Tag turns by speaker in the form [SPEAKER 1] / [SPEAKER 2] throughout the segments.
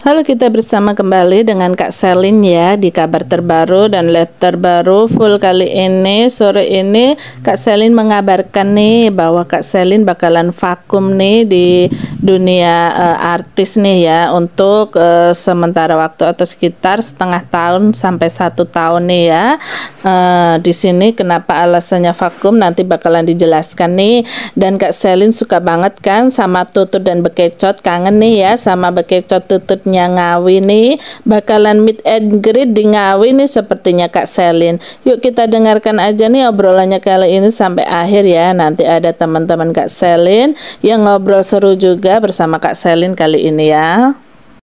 [SPEAKER 1] Halo kita bersama kembali dengan Kak Selin ya di kabar terbaru dan lab terbaru full kali ini. Sore ini Kak Selin mengabarkan nih bahwa Kak Selin bakalan vakum nih di dunia uh, artis nih ya untuk uh, sementara waktu atau sekitar setengah tahun sampai satu tahun nih ya. Uh, di sini kenapa alasannya vakum nanti bakalan dijelaskan nih. Dan Kak Selin suka banget kan sama tutut dan bekecot kangen nih ya sama bekecot tutut selanjutnya Ngawi nih bakalan meet and greet di Ngawi nih sepertinya Kak Selin. Yuk kita dengarkan aja nih obrolannya kali ini sampai akhir ya. Nanti ada teman-teman Kak Selin yang ngobrol seru juga bersama Kak Selin kali ini ya.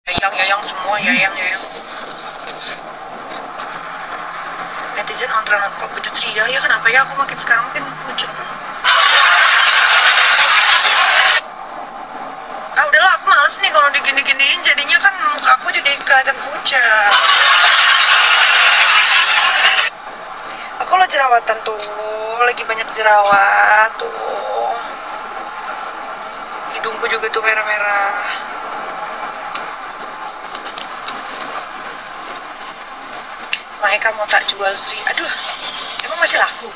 [SPEAKER 2] Yayang, yayang semua, yayang, yayang. Netizen antrean apa pucat sih ya, ya kenapa ya aku makin sekarang makin pucat. Ah nih kalau digini-giniin jadinya kan muka aku jadi kelihatan pucat. Aku lo jerawatan tuh, lagi banyak jerawat tuh. Hidungku juga tuh merah-merah. Maika mau tak jual Sri. Aduh, emang masih laku?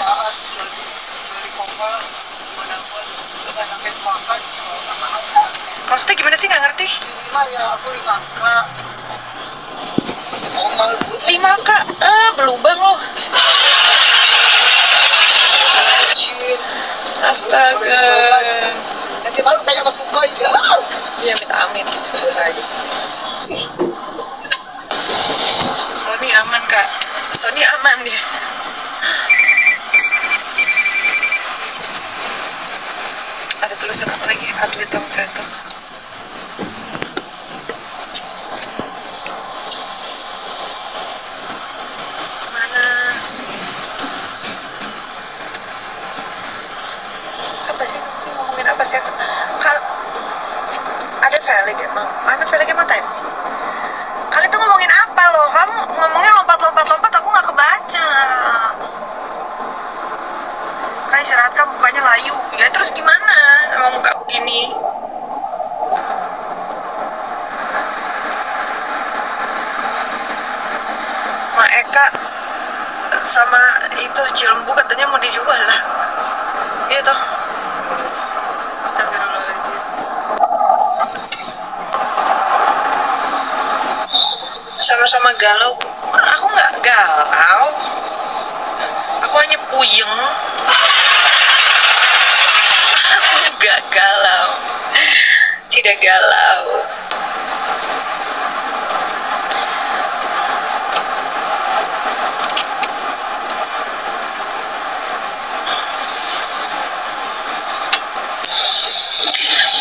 [SPEAKER 3] apaan beli beli kompor gimana pun udah sampai makan
[SPEAKER 2] Maksudnya gimana sih nggak ngerti?
[SPEAKER 3] lima ya aku lima kak masih normal bu
[SPEAKER 2] Lima kak, eh belubang loh. Astaga.
[SPEAKER 3] nanti malu kayak masuk koi dia
[SPEAKER 2] Iya minta amin. Sony aman kak. Sony aman dia. Ada tulisan apa lagi? Atlet tong satu. Mana? Apa sih kamu sih? Aku, kal ada Felix emang? Mana Felix emang type? Kalian tuh ngomongin apa loh? Kamu ngomongnya lompat-lompat-lompat aku nggak kebaca. Kayak istirahat kan mukanya layu. Ya terus gimana? Emang muka begini? Ma Eka sama itu Cilembu katanya mau dijual lah. Iya toh. Astagfirullahaladzim. Sama-sama galau. Aku nggak galau. Aku hanya puyeng. Aku nggak galau. Tidak galau.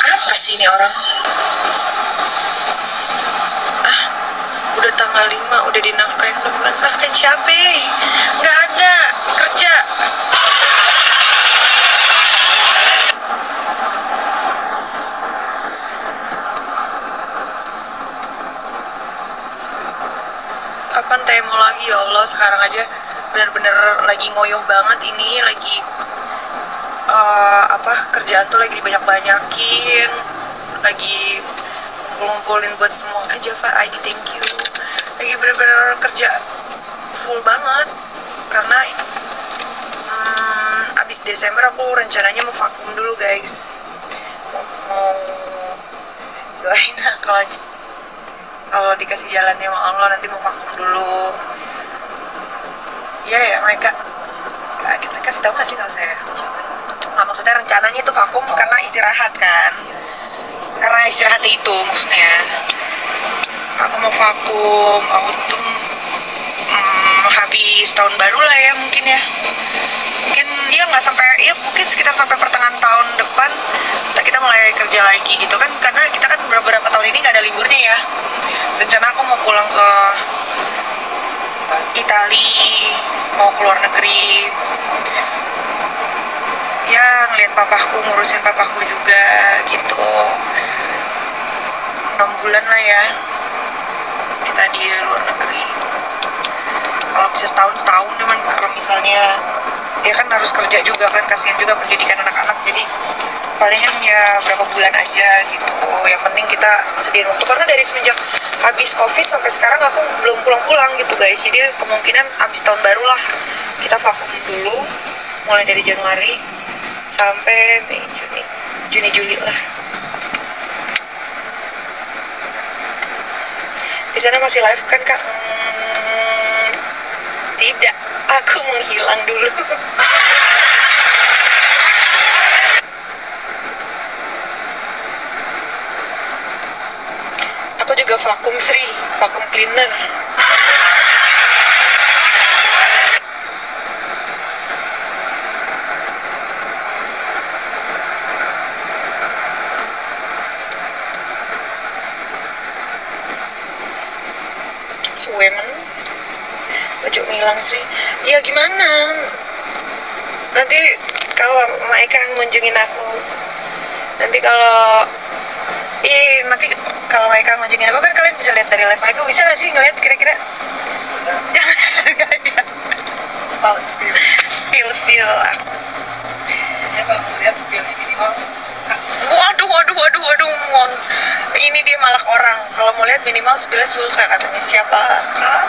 [SPEAKER 2] Apa sih ini orang? Ah, udah tanggal 5, udah dinafkain belum? Nafkain siapa? Nggak ada, kerja. Kapan temo lagi ya Allah? Sekarang aja bener-bener lagi ngoyoh banget ini, lagi eh, apa kerjaan tuh lagi dibanyak-banyakin lagi ngumpul-ngumpulin buat semua aja Pak ID thank you bener-bener kerja full banget. Karena hmm, abis Desember aku rencananya mau vakum dulu guys. Mau, mau doain kalau kalau dikasih jalannya sama Allah nanti mau vakum dulu. Iya ya mereka kita kasih nggak sih nggak usah ya? Nah, maksudnya rencananya itu vakum karena istirahat kan? Karena istirahat itu maksudnya aku mau vakum aku tuh hmm, habis tahun baru lah ya mungkin ya. Mungkin ya nggak sampai ya mungkin sekitar sampai pertengahan tahun depan kita- mulai kerja lagi gitu kan. Karena kita kan beberapa tahun ini nggak ada liburnya ya. Rencana aku mau pulang ke Itali mau keluar negeri. Ya ngeliat papahku ngurusin papahku juga gitu. Enam bulan lah ya kita di luar negeri. Kalau bisa setahun setahun cuman kalau misalnya ya kan harus kerja juga kan kasihan juga pendidikan anak-anak jadi palingan ya berapa bulan aja gitu. Yang penting kita sediain waktu karena dari semenjak habis covid sampai sekarang aku belum pulang-pulang gitu guys. Jadi kemungkinan habis tahun baru lah. Kita vakum dulu mulai dari Januari sampai Mei Juni Juni Juli lah di sana masih live kan kak? Tidak. Aku menghilang dulu. Aku juga vakum Sri. Vakum cleaner Ojo ngilang Sri Ya gimana Nanti kalau Maika ngunjungin aku Nanti kalau Ih, nanti kalau Maika ngunjungin aku kan kalian bisa lihat dari live Maika Bisa gak sih ngeliat kira-kira?
[SPEAKER 3] Spill.
[SPEAKER 2] spill spill aku
[SPEAKER 3] Ya kalau lihat spillnya minimal kak.
[SPEAKER 2] Waduh, waduh, waduh, waduh ngon. Ini dia malak orang Kalau mau lihat minimal spillnya sulka katanya Siapa kak?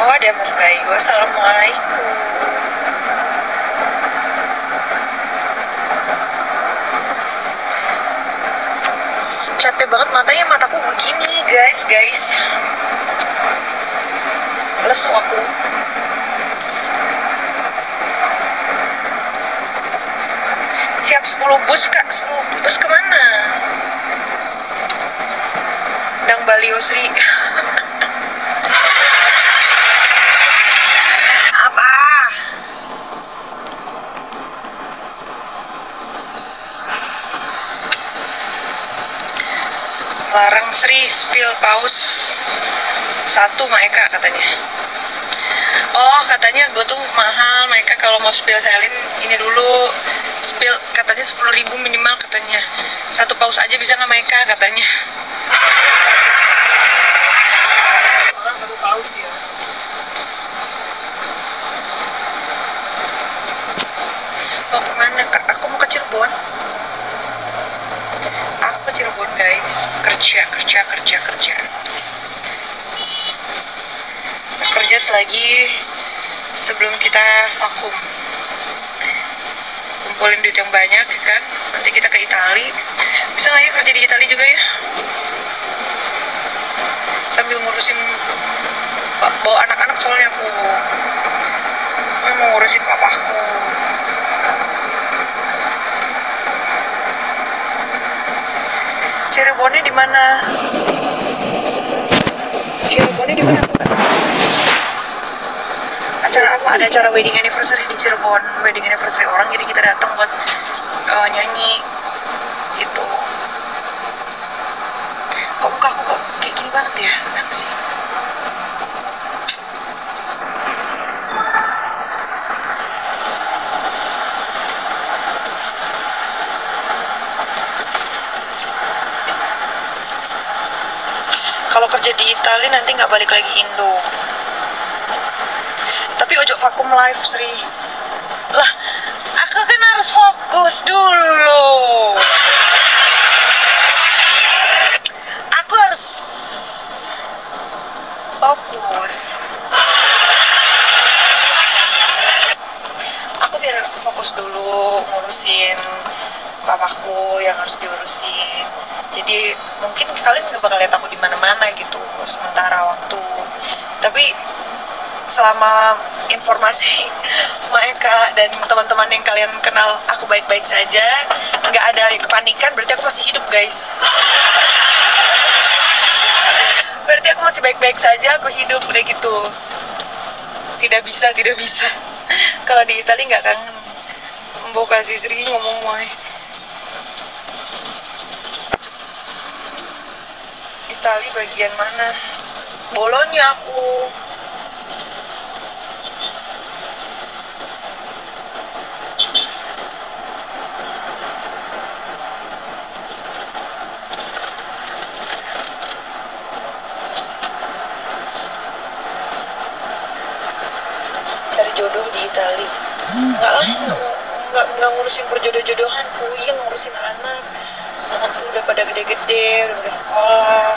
[SPEAKER 2] Oh ada Mas Bayu. Assalamualaikum. Capek banget matanya Mataku begini guys Guys. Lesu aku. Siap 10 bus kak. 10 bus ke mana? Dang Bali Osri Larang Sri spill paus satu Maeka katanya. Oh katanya gue tuh mahal Maeka kalau mau spill selin ini dulu. Spill katanya 10.000 ribu minimal katanya. Satu paus aja bisa nggak Maeka katanya.
[SPEAKER 3] Orang satu paus ya.
[SPEAKER 2] mau ke mana kak? Aku mau ke Cirebon aku ke Cirebon guys kerja kerja kerja kerja Nah, kerja selagi sebelum kita vakum. Kumpulin duit yang banyak kan? Nanti kita ke Itali. Bisa nggak ya kerja di Itali juga ya? Sambil ngurusin ba- bawa anak-anak soalnya aku. Mau ngurusin papaku Cirebonnya di mana? Cirebonnya di mana? Acara apa? Ada acara wedding anniversary di Cirebon, wedding anniversary orang jadi kita datang buat eh, nyanyi gitu. Kok muka aku kok kayak gini banget ya? Kenapa sih? Kalau kerja di Itali nanti nggak balik lagi Indo. Tapi ojo vakum live Sri. Lah, aku kan harus fokus dulu. Aku harus fokus. Aku biar fokus dulu ngurusin papaku yang harus diurusin. Jadi mungkin kalian nggak bakal lihat mana-mana gitu sementara waktu. Tapi selama informasi Maeka dan teman-teman yang kalian kenal aku baik-baik saja, nggak ada kepanikan, berarti aku masih hidup guys. Berarti aku masih baik-baik saja, aku hidup udah gitu. Tidak bisa, tidak bisa. Kalau di Itali nggak kangen. Mbok kasih ngomong Moy. Itali bagian mana? Bolonya aku. Cari jodoh di Itali. Enggak lah enggak enggak ngurusin perjodoh-jodohan puyeng pada gede-gede udah pada sekolah.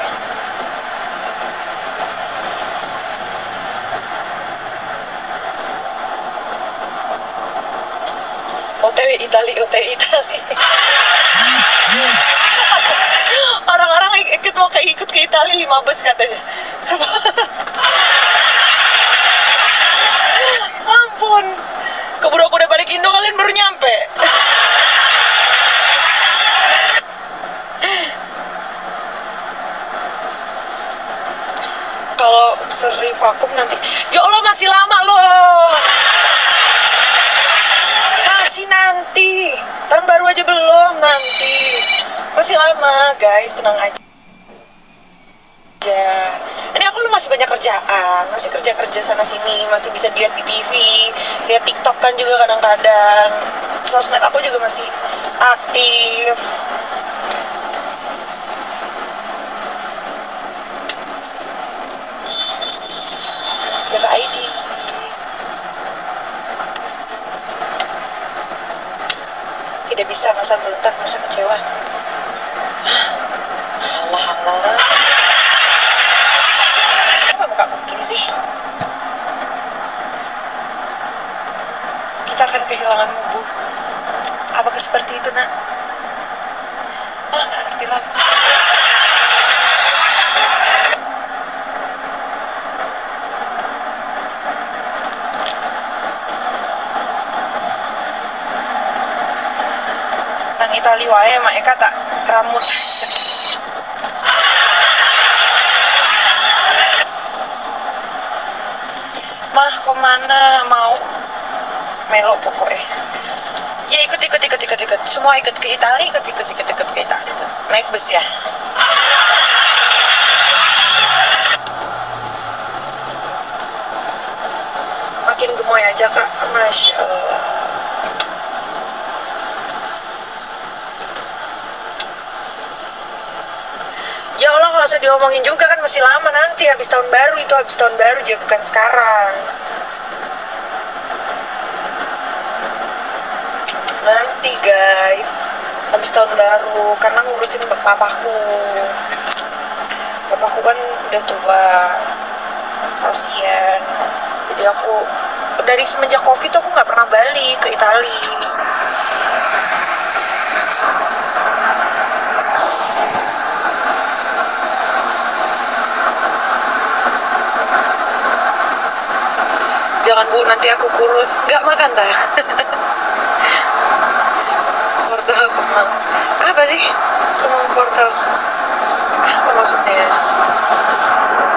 [SPEAKER 2] OTW Itali OTW Itali orang-orang ikut mau kayak ikut ke Itali lima bus katanya Semua. ampun keburu aku udah balik Indo kalian baru nyampe kalau seri vakum nanti ya Allah masih lama loh. Masih nanti tahun baru aja belum nanti. Masih lama guys tenang aja. Ini aku lu masih banyak kerjaan masih kerja kerja sana sini masih bisa dilihat di TV lihat TikTok kan juga kadang-kadang. Sosmed aku juga masih aktif jaga ID tidak bisa masa beruntak masa kecewa. Alah alah. Kenapa aku begini sih? Kita akan kehilangan mubu. Apakah seperti itu nak? Ah nggak ngerti lah Itali wae mak Eka tak rambut mah ke mana mau? Melo pokoknya ya ikut ikut ikut ikut ikut. Semua ikut ke Itali ikut ikut ikut ikut ke Itali. Ikut. naik bus ya. Makin gemoy aja kak. Masya Allah Ya Allah kalau usah diomongin juga kan masih lama nanti habis tahun baru itu habis tahun baru jadi bukan sekarang. Nanti guys habis tahun baru karena ngurusin papaku. Papaku kan udah tua, kasian. Jadi aku dari semenjak covid aku nggak pernah balik ke Italia. Jangan bu, nanti aku kurus. Nggak makan dah. portal kemang. Apa sih? Kemang portal. Apa maksudnya?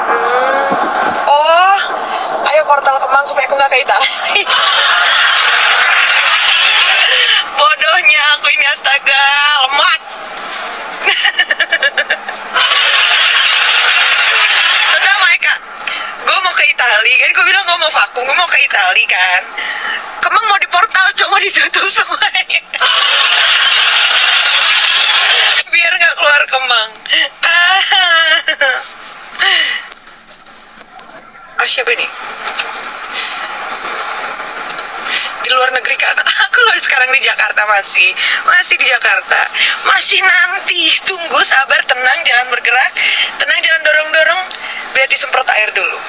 [SPEAKER 2] Hmm. Oh, ayo portal kemang supaya aku nggak ke Itali. Bodohnya aku ini astaga, lemak. Itali kan gue bilang gue mau vakum, gue mau Itali kan. Kemang mau di portal, cuma ditutup semuanya. Biar nggak keluar kemang. Ah, ah siapa ini? di luar negeri kak aku loh sekarang di Jakarta masih masih di Jakarta masih nanti tunggu sabar tenang jangan bergerak tenang jangan dorong dorong biar disemprot air dulu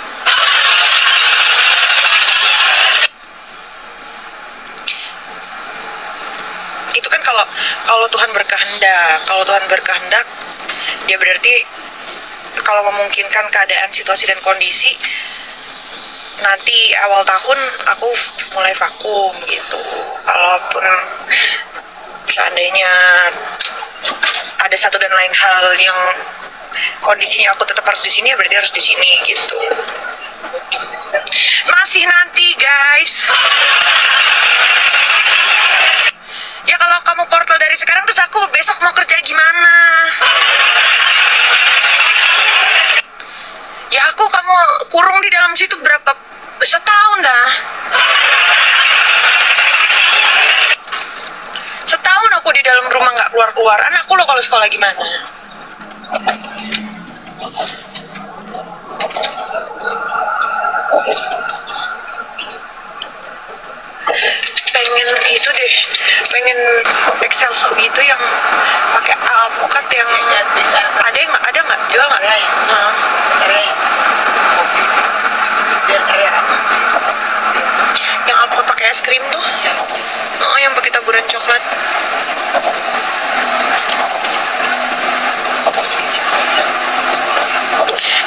[SPEAKER 2] kalau kalau Tuhan berkehendak kalau Tuhan berkehendak ya berarti kalau memungkinkan keadaan situasi dan kondisi nanti awal tahun aku mulai vakum gitu. Kalaupun seandainya ada satu dan lain hal yang kondisinya aku tetap harus di sini ya berarti harus di sini gitu. Masih nanti guys ya kalau kamu portal dari sekarang terus aku besok mau kerja gimana? Ya aku kamu kurung di dalam situ berapa setahun dah. Setahun aku di dalam rumah nggak keluar keluar anakku lo kalau sekolah gimana? Palsu gitu yang pakai alpukat yang ada yang ada nggak? Jual nggak?
[SPEAKER 3] Ada.
[SPEAKER 2] Nah,
[SPEAKER 3] saya kan.
[SPEAKER 2] yang alpukat pakai es krim tuh?
[SPEAKER 3] Ya.
[SPEAKER 2] oh yang pakai taburan coklat.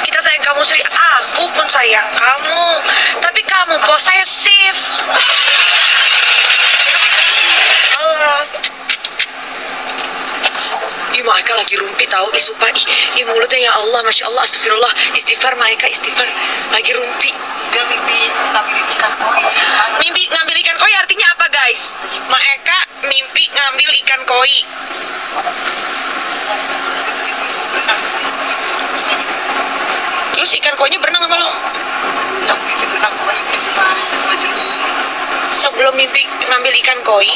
[SPEAKER 2] Kita sayang kamu Sri. Aku pun sayang kamu. Tapi kamu posesif Allah Maika lagi rumpi tahu, ih sumpah, ih, ih mulutnya ya Allah, Masya Allah, Astagfirullah, istighfar Maika, istighfar, lagi rumpi.
[SPEAKER 3] Dia mimpi ngambil ikan koi.
[SPEAKER 2] Mimpi ngambil ikan koi artinya apa guys? Maeka mimpi ngambil ikan koi.
[SPEAKER 3] Sama.
[SPEAKER 2] Terus ikan koinya berenang sama lo?
[SPEAKER 3] Mimpi berenang sama di sungai.
[SPEAKER 2] Sebelum mimpi ngambil ikan koi,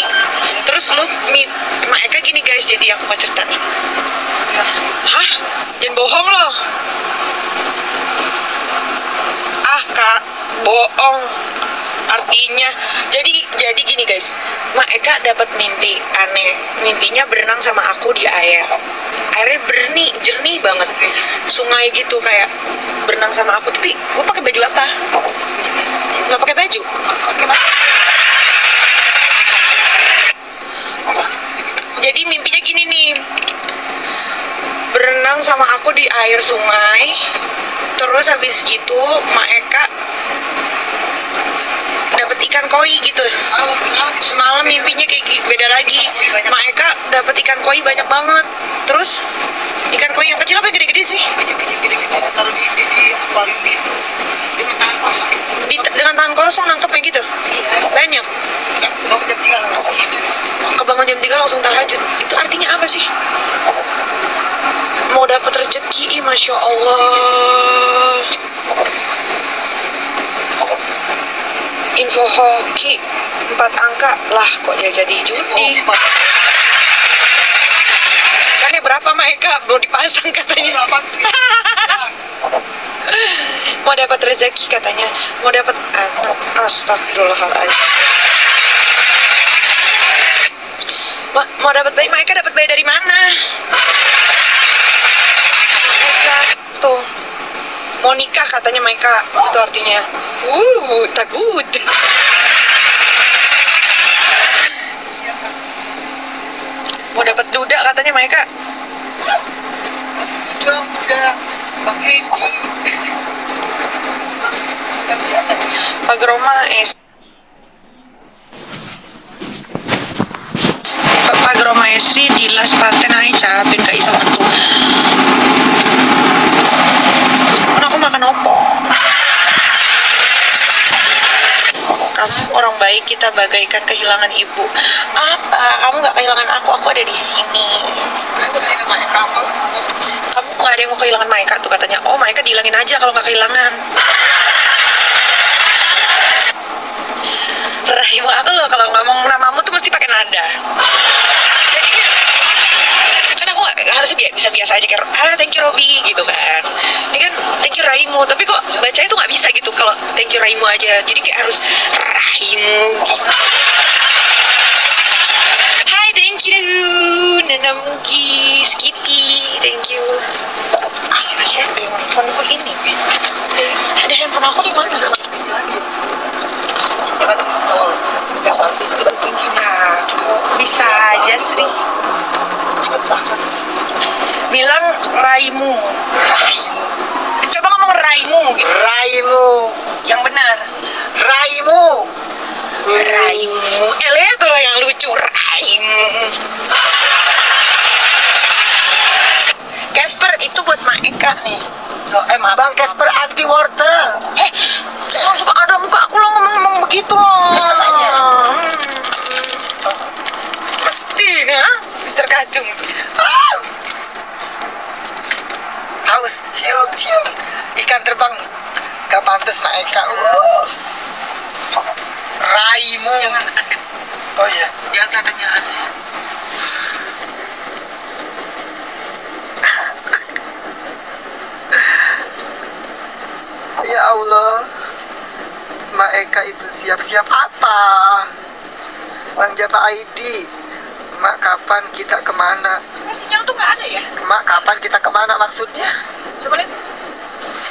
[SPEAKER 2] terus lu mi Maeka gini guys, jadi aku mau cerita nih. Hah? Jangan bohong lo. Ah kak, bohong. Artinya, jadi jadi gini guys, Maeka dapat mimpi aneh. Mimpinya berenang sama aku di air. Airnya berni, jernih banget. Sungai gitu kayak berenang sama aku. Tapi gue pakai baju apa? Nggak pakai baju. Jadi mimpinya gini nih. Berenang sama aku di air sungai. Terus habis gitu Maeka dapat ikan koi gitu.
[SPEAKER 3] Semalam,
[SPEAKER 2] mimpinya kayak beda lagi. Maeka dapat ikan koi banyak banget. Terus ikan koi yang kecil apa yang gede-gede sih?
[SPEAKER 3] Kecil-kecil gede-gede taruh di di, di akuarium itu dengan tangan kosong itu.
[SPEAKER 2] Di, dengan tangan kosong nangkepnya gitu.
[SPEAKER 3] Iya.
[SPEAKER 2] Banyak.
[SPEAKER 3] Bangun jam tiga langsung gitu.
[SPEAKER 2] Kebangun jam 3 langsung tahajud. Itu artinya apa sih? Mau dapat rezeki, masya Allah. Info hoki empat angka lah kok ya jadi judi.
[SPEAKER 3] Oh,
[SPEAKER 2] Berapa mereka mau dipasang katanya. Mau dapat rezeki katanya. Mau dapat anak. Astagfirullahaladzim. Ma mau dapat bayi, mereka dapat bayi dari mana? Mereka tuh mau nikah katanya mereka itu artinya. Uh, takut. Mau dapat duda katanya mereka.
[SPEAKER 3] Dong udah Bang Edi.
[SPEAKER 2] Pak Roma es Pak Roma Esri di las paten aja capin gak iso metu. Kan aku makan opo? Kamu orang baik kita bagaikan kehilangan ibu. Apa? Kamu gak kehilangan aku? Aku ada di sini.
[SPEAKER 3] Kan
[SPEAKER 2] Kamu gak ada yang mau kehilangan Maika tuh katanya. Oh Maika dihilangin aja kalau nggak kehilangan. Rahimu aku loh kalau ngomong namamu tuh mesti pakai nada. Jadi kan aku nggak- bi- bisa biasa aja kayak ah thank you Robi gitu kan. Ini kan thank you Raimu tapi kok bacanya tuh nggak bisa gitu kalau thank you Raimu aja. Jadi kayak harus Raimu. gitu. Hai thank you Nana Mugi Skippy thank you. Ah siapa yang handphoneku ini? Ada handphone aku di mana? Bisa aja Sri. Bilang Raimu. Coba ngomong Raimu gitu.
[SPEAKER 3] Raimu.
[SPEAKER 2] Yang benar.
[SPEAKER 3] Raimu.
[SPEAKER 2] Raimu. Eh lihat tuh yang lucu Raimu. Casper Maeka nih. Loh, eh maaf.
[SPEAKER 3] Bang Casper anti wortel.
[SPEAKER 2] Eh, lo suka ada muka aku lo ngomong-ngomong begitu loh.
[SPEAKER 3] Katanya.
[SPEAKER 2] Hmm. Mesti ya, Mister Kacung.
[SPEAKER 3] Ah. Haus, cium, cium. Ikan terbang. Gak pantas Mak Eka. Uh. Raimu. Oh iya.
[SPEAKER 2] Jangan katanya aneh.
[SPEAKER 3] Ya Allah. Mak Eka itu siap-siap apa? Bang Japa ID. Mak kapan kita ke mana?
[SPEAKER 2] sinyal tuh nggak ada ya
[SPEAKER 3] Mak kapan kita ke mana maksudnya?
[SPEAKER 2] coba lihat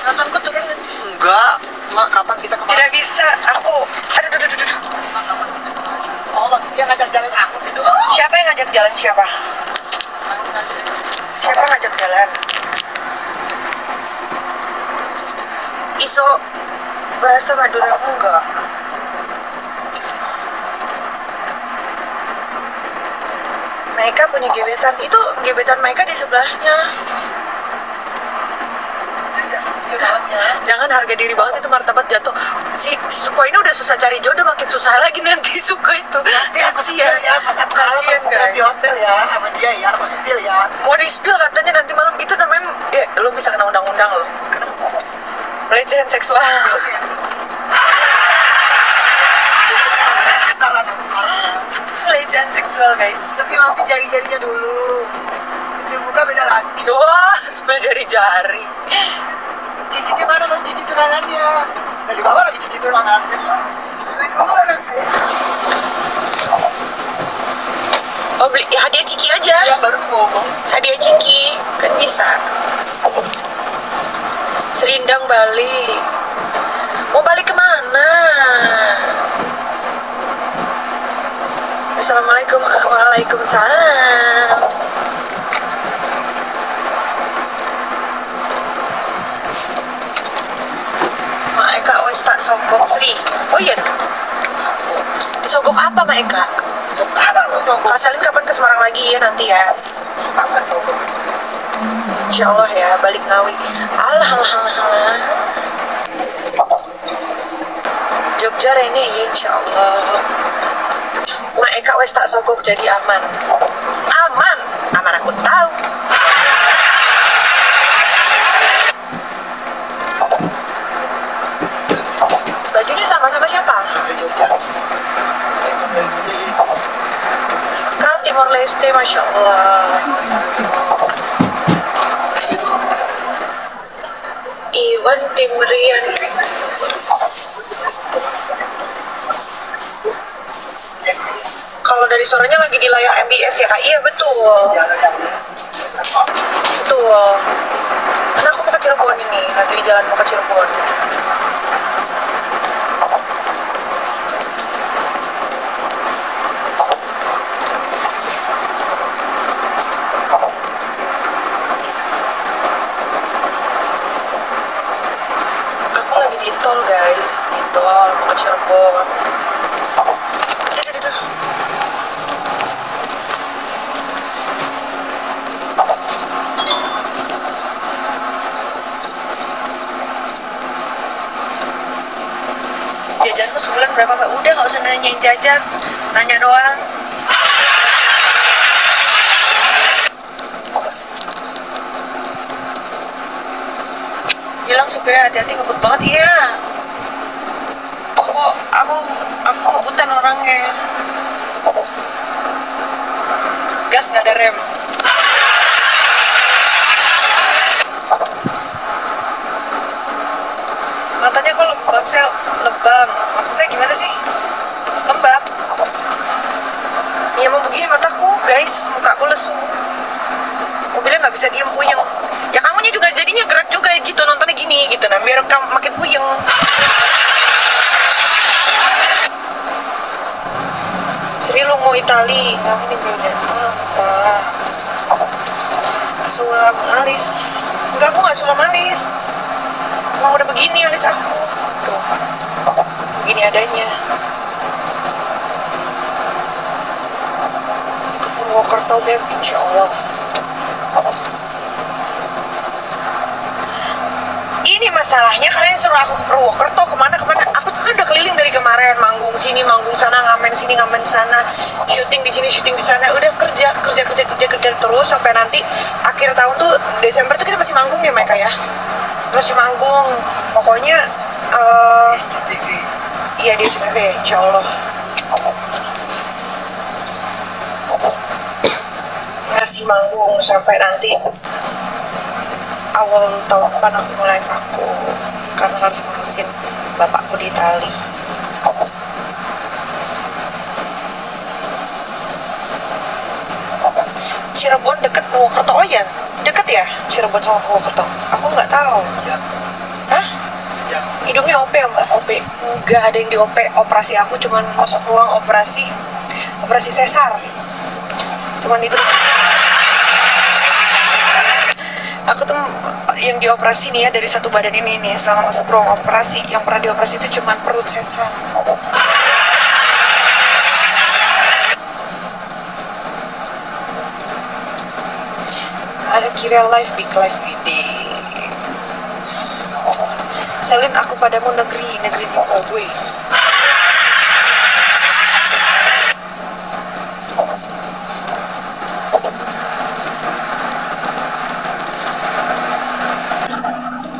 [SPEAKER 2] nontonku turun nanti
[SPEAKER 3] Enggak. Mak kapan kita ke mana?
[SPEAKER 2] tidak bisa aku aduh aduh aduh, aduh.
[SPEAKER 3] Oh maksudnya ngajak jalan aku gitu.
[SPEAKER 2] siapa yang ngajak jalan siapa siapa ngajak jalan iso bahasa Madura enggak. Maika punya gebetan. Itu gebetan Maika di sebelahnya. Jangan harga diri banget itu martabat jatuh. Si Suko ini udah susah cari jodoh makin susah lagi nanti Suko itu.
[SPEAKER 3] Ya, aku sepil
[SPEAKER 2] kasihan
[SPEAKER 3] ya, pas aku aku nginep di
[SPEAKER 2] guys.
[SPEAKER 3] hotel ya sama dia ya, aku sepil ya.
[SPEAKER 2] mau di spill katanya nanti malam. Itu namanya ya lo bisa kena undang-undang lo pelecehan seksual pelecehan seksual guys
[SPEAKER 3] Tapi nanti jari-jarinya dulu. Sepil buka beda lagi.
[SPEAKER 2] wah spill jari-jari
[SPEAKER 3] di mana nanti cincin tunangannya? Di bawah lagi cincin tunangannya.
[SPEAKER 2] Oh beli ya, hadiah ciki aja
[SPEAKER 3] Ya baru ngomong.
[SPEAKER 2] hadiah ciki kan bisa Serindang Bali. Mau balik ke mana? Assalamualaikum Waalaikumsalam. Mak Eka wes tak sogok Sri. Oh iya. Disogok apa Mak Eka Selin kapan ke Semarang lagi? Ya nanti ya.
[SPEAKER 3] Kapan?
[SPEAKER 2] Insya Allah ya balik ngawi. Alah alah alah alah. Jogja Rene ya insya Allah Mak Eka wes tak sogok jadi aman. Aman? Aman aku tahu. Bajunya siapa?
[SPEAKER 3] Dari Jogja ya.
[SPEAKER 2] Kak Timor Leste Masya Allah
[SPEAKER 3] Yang sih
[SPEAKER 2] Kalau dari suaranya lagi di layar MBS ya kak? Iya betul. Betul. Karena aku mau ke Cirebon ini Lagi di jalan mau ke Cirebon Aku lagi di tol guys Di tol mau ke Cirebon aduh. jajanmu sebulan berapa mbak? Udah nggak usah nanyain jajan, nanya doang. Bilang supirnya hati-hati ngebut banget, iya. Aku, aku, aku ngebutan orangnya. Gas nggak ada rem. Matanya kok lembab sel lebam. Maksudnya gimana sih? Lembab. Ya mau begini mataku guys, mukaku lesu. Mobilnya nggak bisa diem puyeng. Ya kamunya juga jadinya gerak juga gitu nontonnya gini gitu nah biar kamu makin puyeng. Sri mau Itali ngapain jajan apa? Sulam alis. Enggak aku nggak sulam alis. Emang udah begini alis aku. Tuh begini adanya. Ke Purwokerto beb. Insya Allah. Ini masalahnya kalian suruh aku ke Purwokerto ke mana ke mana aku tuh kan udah keliling dari kemarin manggung sini manggung sana ngamen sini ngamen sana syuting di sini syuting di sana. Udah kerja kerja kerja kerja kerja terus sampai nanti akhir tahun tuh Desember tuh kita masih manggung ya mereka ya? Masih manggung. Pokoknya
[SPEAKER 3] SCTV.
[SPEAKER 2] iya di SCTV insya Allah. Masih manggung sampai nanti awal tahun depan aku mulai vakum karena harus ngurusin bapakku di Itali Cirebon deket Purwokerto. Oh ya deket ya Cirebon sama Purwokerto? Aku nggak tahu.
[SPEAKER 3] Sejak,
[SPEAKER 2] hah?
[SPEAKER 3] Sejak.
[SPEAKER 2] hidungnya OP ya mbak? OP nggak ada yang di OP operasi aku cuman masuk ruang operasi operasi sesar. Cuman itu aku tuh yang dioperasi nih ya dari satu badan ini nih selama masuk ruang operasi yang pernah dioperasi itu cuman perut sesar kira live big live ide Salin aku padamu negeri negeri Zimbabwe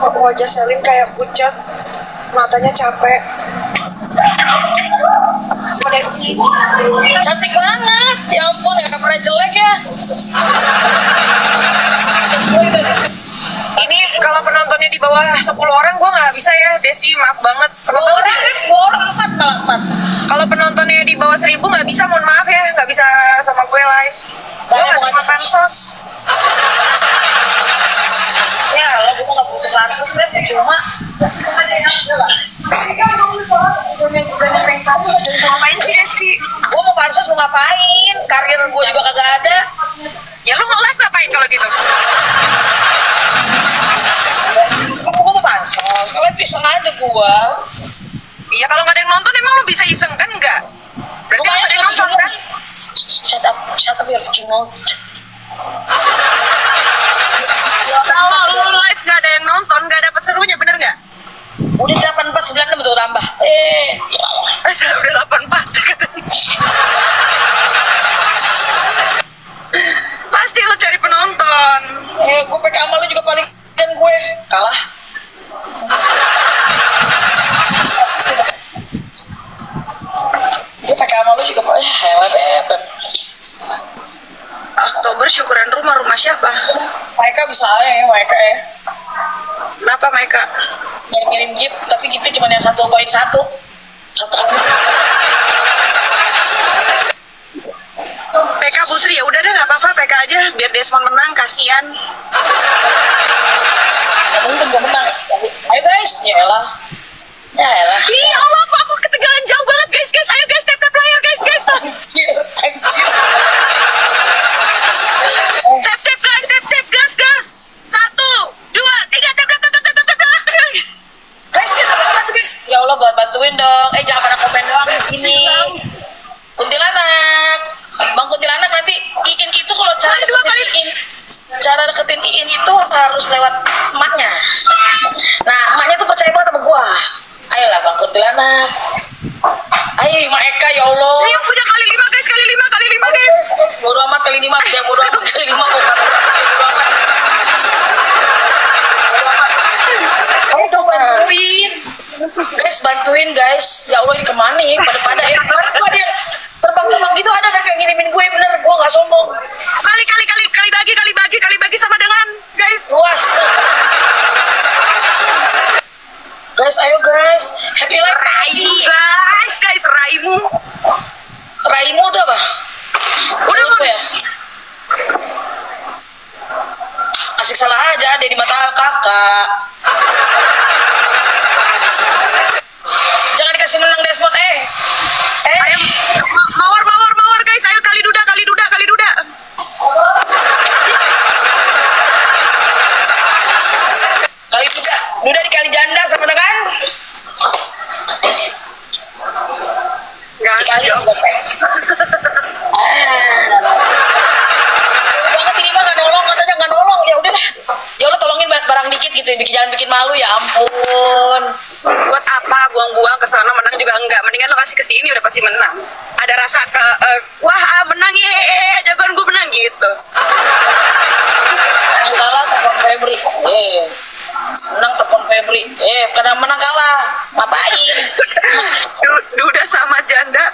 [SPEAKER 2] kok wajah Selin kayak pucat? Matanya capek.
[SPEAKER 4] Cantik banget. Ya ampun, gak pernah jelek ya.
[SPEAKER 2] Ini kalau penontonnya di bawah 10 orang gue nggak bisa ya Desi maaf banget
[SPEAKER 4] Dua orang, dua orang empat malah empat.
[SPEAKER 2] kalau penontonnya di bawah 1000 nggak bisa mohon maaf ya nggak bisa sama gue live gue nggak
[SPEAKER 4] mau
[SPEAKER 2] terima pansos
[SPEAKER 4] Ya, lo gue gak butuh pansus, Beb. Cuma
[SPEAKER 2] ngapain sih Desi
[SPEAKER 4] gue mau pansus mau ngapain? Karir gue juga kagak ada.
[SPEAKER 2] ya lu nge-live ngapain kalau gitu
[SPEAKER 4] Aku gue mau pansus. Kalau iseng aja gue.
[SPEAKER 2] iya kalau nggak ada yang nonton emang lu bisa iseng kan nggak berarti harus ada yang nonton kan
[SPEAKER 4] Shut up, shut up, you're fucking mouth.
[SPEAKER 2] kalau lu live nggak ada yang nonton nggak dapet serunya bener nggak
[SPEAKER 4] Udah 8496 betul tambah. Eh, ya
[SPEAKER 2] udah 84 katanya pasti lu cari penonton
[SPEAKER 4] Eh, gue pakai amal lu juga paling dan gue kalah. Gue pakai amal lu juga paling ya beb.
[SPEAKER 2] Oktober syukuran rumah rumah siapa
[SPEAKER 4] Mereka bisa ya, mereka ya.
[SPEAKER 2] kenapa mereka
[SPEAKER 4] Nyari ngirim gift, tapi giftnya cuma yang satu poin satu. Satu
[SPEAKER 2] PK Busri ya udah deh nggak apa-apa PK aja biar Desmond menang kasihan
[SPEAKER 4] Ya mungkin gue menang. Ayo guys, ya elah. Ya elah.
[SPEAKER 2] Ih Allah aku ketinggalan jauh banget guys guys ayo guys tap tap layar guys guys tap
[SPEAKER 4] Anjir, anjir.
[SPEAKER 2] tap tap guys tap tap gas gas satu dua tiga tap tap tap tap tap tap tap
[SPEAKER 4] Guys, guys, apa bantu guys? Ya Allah, buat bantuin dong. Eh, jangan pada komen doang di sini. Kuntilanak. Bang Kuntilanak nanti Iin itu kalau cara
[SPEAKER 2] dua kali.
[SPEAKER 4] Iin cara deketin Iin itu harus lewat emaknya. Nah, emaknya tuh percaya banget sama gua. Ayolah Bang Kuntilanak. Ayo Mak Eka ya Allah.
[SPEAKER 2] ayo punya kali lima guys kali lima kali lima guys
[SPEAKER 4] bodo amat kali lima, ya bodo amat kali lima, amat. Ayo dong bantuin. Guys, bantuin guys. Ya Allah ini ke mana ya? Pada-pada ya. Kemarin gua ada yang terbang-terbang gitu ada kan yang ngirimin gue bener. Gue gak sombong.
[SPEAKER 2] kali kali kali kali bagi kali bagi kali bagi sama dengan guys
[SPEAKER 4] Luas. Guys, ayo guys. Happy life
[SPEAKER 2] Raimu guys guys Raimu
[SPEAKER 4] Raimu tuh apa?
[SPEAKER 2] Udah,
[SPEAKER 4] gue ya. Asik salah aja deh di mata kakak. Jangan dikasih menang Desmond eh. Eh,
[SPEAKER 2] ayo ma- mawar mawar mawar guys ayo kali duda kali duda kali duda
[SPEAKER 4] kali Duda, Duda dikali janda sama dengan
[SPEAKER 2] nggak ada
[SPEAKER 4] dikali
[SPEAKER 2] jawab.
[SPEAKER 4] gope. Ah. banget ini mah nggak nolong katanya nggak nolong ya udah lah ya udah tolongin barang, barang dikit gitu bikin jangan bikin malu ya ampun.
[SPEAKER 2] Buat apa buang-buang ke sana? Menang juga enggak. Mendingan lo kasih ke sini udah pasti menang. Ada rasa ke eh, wah ah, menang ye jagoan gue menang gitu.
[SPEAKER 4] Menang kalah telepon Febri. Eh menang telepon Febri. Eh karena menang kalah. Ngapain?
[SPEAKER 2] Du- duda sama janda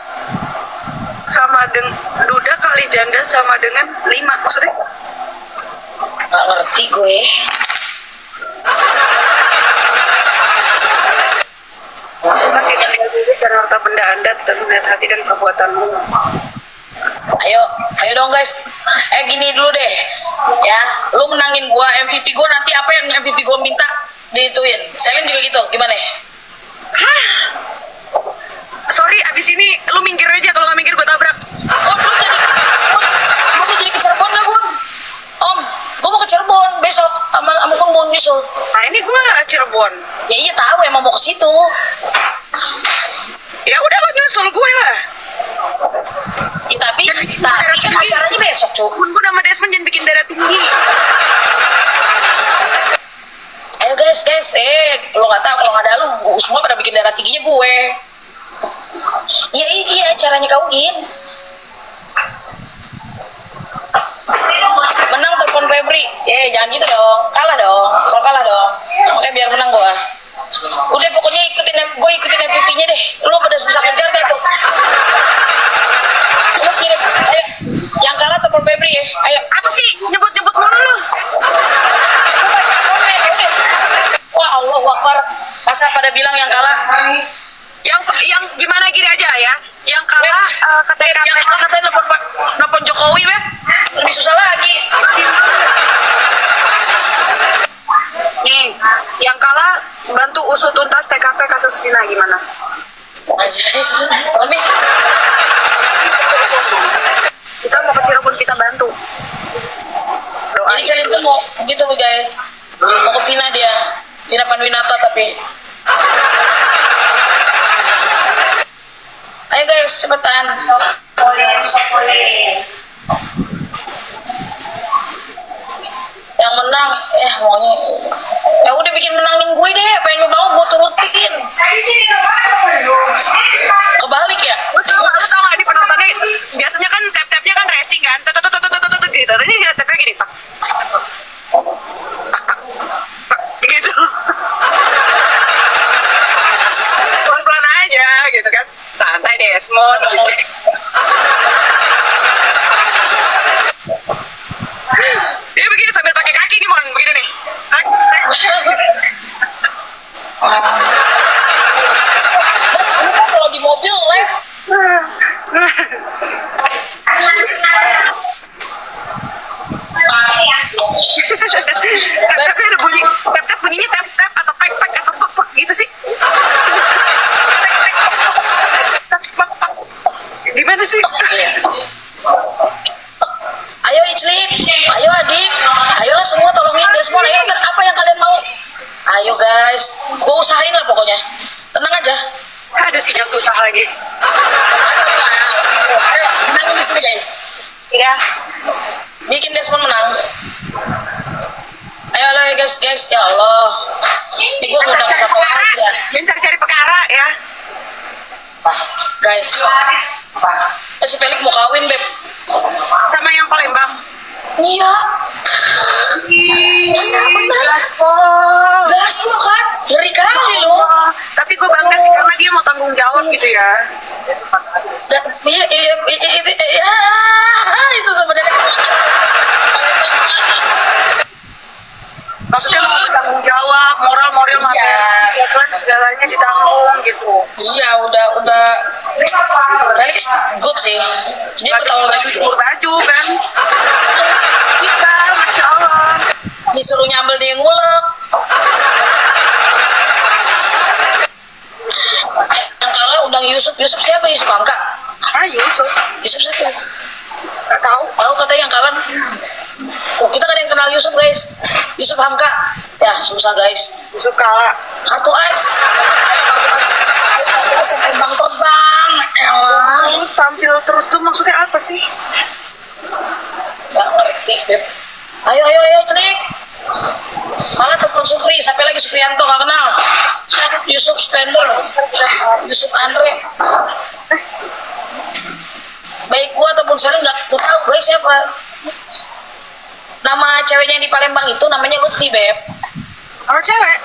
[SPEAKER 2] sama dengan duda kali janda sama dengan lima maksudnya.
[SPEAKER 4] Nggak ngerti gue
[SPEAKER 2] Kan tidak dan harta benda anda tetap melihat hati dan perbuatanmu
[SPEAKER 4] Ayo, ayo dong guys. Eh gini dulu deh. Ya, lu menangin gua MVP gua nanti apa yang MVP gua minta dituin. Selin juga gitu. Gimana?
[SPEAKER 2] Hah? Sorry, abis ini lu minggir aja kalau nggak minggir gue tabrak.
[SPEAKER 4] Oh, lu jadi lu mau jadi ke Cirebon gak, Bun? Om, gua mau ke Cirebon besok sama sama mau nyusul.
[SPEAKER 2] Nah ini gue Cirebon.
[SPEAKER 4] Ya iya tahu emang mau ke situ.
[SPEAKER 2] Ya udah lo nyusul gue lah.
[SPEAKER 4] Ya, tapi tapi kan acaranya besok, Cuk.
[SPEAKER 2] Pun gue nama Desmond jangan bikin darah tinggi.
[SPEAKER 4] Ayo guys, guys, eh, lo nggak tahu kalau nggak ada lu, semua pada bikin darah tingginya gue. Iya, iya, iya, caranya kawin. Menang telepon Febri. Eh, jangan gitu dong. Kalah dong. Kalau kalah dong. Makanya biar menang gua. Udah pokoknya ikutin gue ikutin MVP-nya deh. Lu pada susah ngejar deh tuh. Lu kirim. Ayo. Yang kalah telepon Febri ya. Ayo.
[SPEAKER 2] Apa sih nyebut-nyebut mulu lu?
[SPEAKER 4] Wah Allah Akbar. Masa pada bilang yang kalah?
[SPEAKER 2] Yang yang gimana gini aja ya? Yang kalah eh, ke TKP.
[SPEAKER 4] Yang kalah katanya nelfon Pak- nelfon Jokowi, Beb. Lebih susah lagi.
[SPEAKER 2] Nih, yang kalah bantu usut tuntas TKP kasus Sina gimana?
[SPEAKER 4] Selami.
[SPEAKER 2] Kita mau ke Cirebon kita bantu. Doa.
[SPEAKER 4] Jadi Selin tuh mau gitu guys. Mau ke Vina dia. Vina Panwinata tapi. Ayo guys, cepetan. Yang menang, eh maunya ya udah bikin menangin gue deh, yang lu mau gue turutin. Kebalik ya?
[SPEAKER 2] Lu tau gak, lu ini penontonnya biasanya kan tap-tapnya kan racing kan tet tet tet tet tet tet gitu ini tap-tapnya gini tak gitu pelan-pelan aja gitu kan santai Desmond dia begini sambil pakai kaki nih mohon begini nih.
[SPEAKER 4] Kan kalau di mobil live
[SPEAKER 2] Tap-tapnya ada bunyi. Tap-tap bunyinya tap-tap atau pek-pek atau pek-pek gitu sih gimana sih
[SPEAKER 4] Ayo Iclik, ayo adik, ayolah semua tolongin Desmond, ayo ntar apa yang kalian mau? Ayo guys, gue usahain lah pokoknya. Tenang aja.
[SPEAKER 2] aduh sinyal susah lagi
[SPEAKER 4] menangin di sini guys.
[SPEAKER 2] ya
[SPEAKER 4] Bikin Desmond menang. Ayo lah guys, guys, ya Allah. Ini gue ngundang satu lagi ya.
[SPEAKER 2] Jangan cari-cari perkara ya.
[SPEAKER 4] Guys, eh, si Felix mau kawin, Beb.
[SPEAKER 2] Sama yang Palembang.
[SPEAKER 4] Iya,
[SPEAKER 2] Iya benar. Gaspol.
[SPEAKER 4] gaspol kan? Ngeri kali loh.
[SPEAKER 2] Tapi gue bangga sih karena dia mau tanggung jawab gitu ya.
[SPEAKER 4] Dan iya, iya, iya, iya, iya, itu sebenarnya
[SPEAKER 2] Maksudnya mau tanggung jawab, moral, moral, material, ya kan segalanya ditanggung gitu.
[SPEAKER 4] Iya, udah udah Felix good sih. Dia bertanggung
[SPEAKER 2] baju
[SPEAKER 4] jawab.
[SPEAKER 2] baju kan. Kita, masya Allah.
[SPEAKER 4] Disuruh nyambel dia ngulek. Yang kalah undang Yusuf. Yusuf siapa? Yusuf Angka.
[SPEAKER 2] Ah Yusuf,
[SPEAKER 4] Yusuf siapa?
[SPEAKER 2] gak tahu.
[SPEAKER 4] Tahu katanya yang kalah. Oh, kita kan yang kenal Yusuf guys. Yusuf Hamka. Ya susah guys.
[SPEAKER 2] Yusuf kalah.
[SPEAKER 4] Kartu Ais. Yang terbang-terbang. Elah.
[SPEAKER 2] Terus tampil terus tuh maksudnya apa sih?
[SPEAKER 4] Gak ngerti. Ayo, ayo, ayo, celik. Salah telepon Supri, siapa lagi Suprianto gak kenal? Yusuf Spender, Yusuf Andre. Baik gua ataupun Selin gak tahu guys siapa. Nama ceweknya di Palembang itu namanya Lutfi, Beb.
[SPEAKER 2] Orang cewek.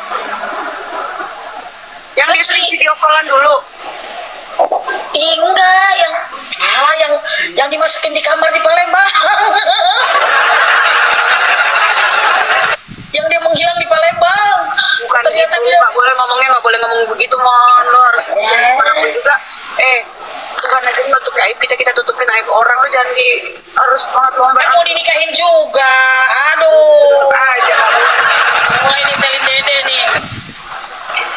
[SPEAKER 2] Yang dia sering video callan dulu.
[SPEAKER 4] Enggak, yang ah, yang yang dimasukin di kamar di Palembang. yang dia menghilang di Palembang.
[SPEAKER 2] Bukan
[SPEAKER 4] Ternyata
[SPEAKER 2] gitu,
[SPEAKER 4] dia
[SPEAKER 2] nggak boleh ngomongnya nggak boleh ngomong begitu mon lo harus
[SPEAKER 4] Eh.
[SPEAKER 2] juga eh bukan aja nutup aib kita kita tutupin aib orang lo dan di harus banget lomba
[SPEAKER 4] Kan mau dinikahin juga. Aduh.
[SPEAKER 2] aja.
[SPEAKER 4] Mulai nih Selin Dede nih.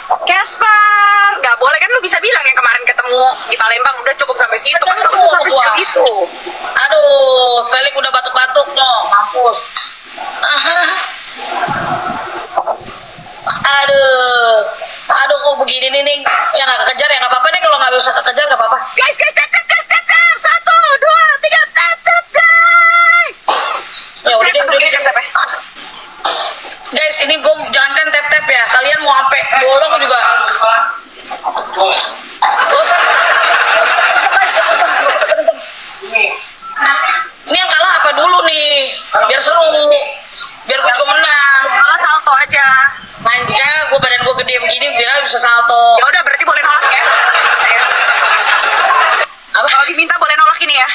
[SPEAKER 2] Caspar, nggak boleh kan lu bisa bilang yang kemarin ketemu di Palembang udah cukup sampai situ kan cukup
[SPEAKER 4] ketemu
[SPEAKER 2] sampai
[SPEAKER 4] gua. Aduh, Felix udah batuk-batuk dong, mampus. Aha. Aduh, aduh kok begini nih, nih. Ya nggak kekejar ya nggak apa-apa nih kalau nggak bisa kekejar nggak apa-apa.
[SPEAKER 2] Guys, guys, tap, tap, guys, tap, tap. Satu, dua, tiga, tap, tap, guys.
[SPEAKER 4] Ya udah deh, udah deh.
[SPEAKER 2] tap, tap, ya.
[SPEAKER 4] Guys, ini gue jangankan tap-tap ya, kalian mau sampai bolong juga. Gak usah. Ini yang kalah apa dulu nih? Biar seru. Biar gue juga menang.
[SPEAKER 2] Malah salto aja.
[SPEAKER 4] Main ya, gue badan gue gede begini, biar bisa salto.
[SPEAKER 2] Ya udah, berarti boleh nolak ya.
[SPEAKER 4] Apa?
[SPEAKER 2] Kalau diminta boleh nolak ini ya.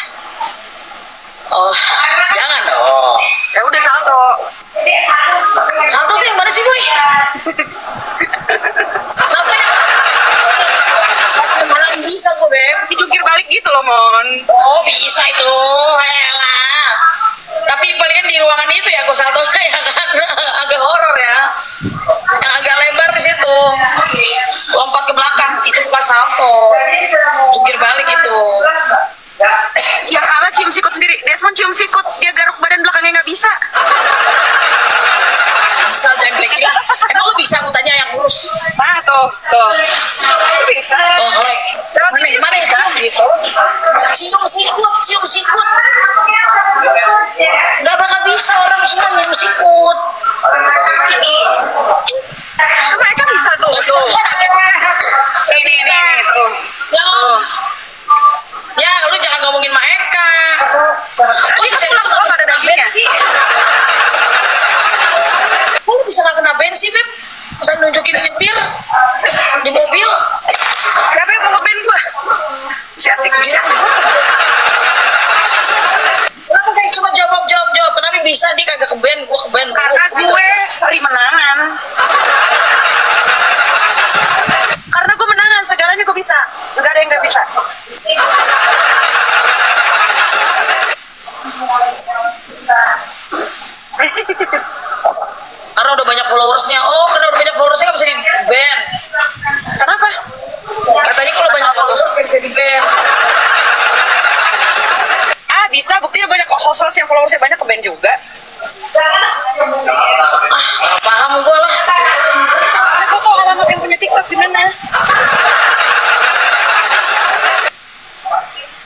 [SPEAKER 4] Oh, jangan dong.
[SPEAKER 2] Ya udah salto.
[SPEAKER 4] Salto tuh yang mana sih, Boy? Ya? Bisa gue, Beb?
[SPEAKER 2] Dijungkir balik gitu loh, Mon.
[SPEAKER 4] Oh, bisa itu. Elah. Tapi palingan di ruangan itu ya gue salto ya kan. Agak horor ya. Yang agak lebar di situ. Lompat ke belakang, itu bukan salto. Jungkir balik itu.
[SPEAKER 2] Ya kalah cium sikut sendiri. Desmond cium sikut, dia garuk badan belakangnya nggak bisa.
[SPEAKER 4] Bisa jangan bilang gila. Emang lu bisa gue tanya yang lurus.
[SPEAKER 2] Nah tuh, tuh. Bisa.
[SPEAKER 4] Oh, like. Mana, mana cium gitu? Cium sikut, cium sikut. Gak bakal bisa orang semua nyium sikut. Ini.
[SPEAKER 2] Mereka bisa tuh, tuh. Ini, ini, tuh.
[SPEAKER 4] Ya, ya lu jangan ngomongin Maeka. Kok
[SPEAKER 2] Tadi
[SPEAKER 4] si Selin
[SPEAKER 2] bilang kalau nggak ada dagingnya.
[SPEAKER 4] sih? Kok lu bisa gak kena bensin, Beb? Bisa nunjukin nyetir di mobil.
[SPEAKER 2] Siapa yang mau ngeband gua? Si asik dia.
[SPEAKER 4] Kenapa guys cuma jawab jawab jawab? Kenapa bisa dia kagak ke band? Gua ke band.
[SPEAKER 2] Karena gue sering menangan. Karena gue menangan, segalanya gue bisa. Gak ada yang gak bisa.
[SPEAKER 4] Karena udah banyak followersnya. Oh, karena udah banyak followersnya gak bisa di band.
[SPEAKER 2] Kenapa?
[SPEAKER 4] Katanya kalau banyak followers gak bisa di band.
[SPEAKER 2] Ah, bisa. Buktinya banyak kok host-host yang followersnya banyak ke band juga.
[SPEAKER 4] Ah, paham gue lah.
[SPEAKER 2] Ah, gue mau alamat yang punya TikTok gimana?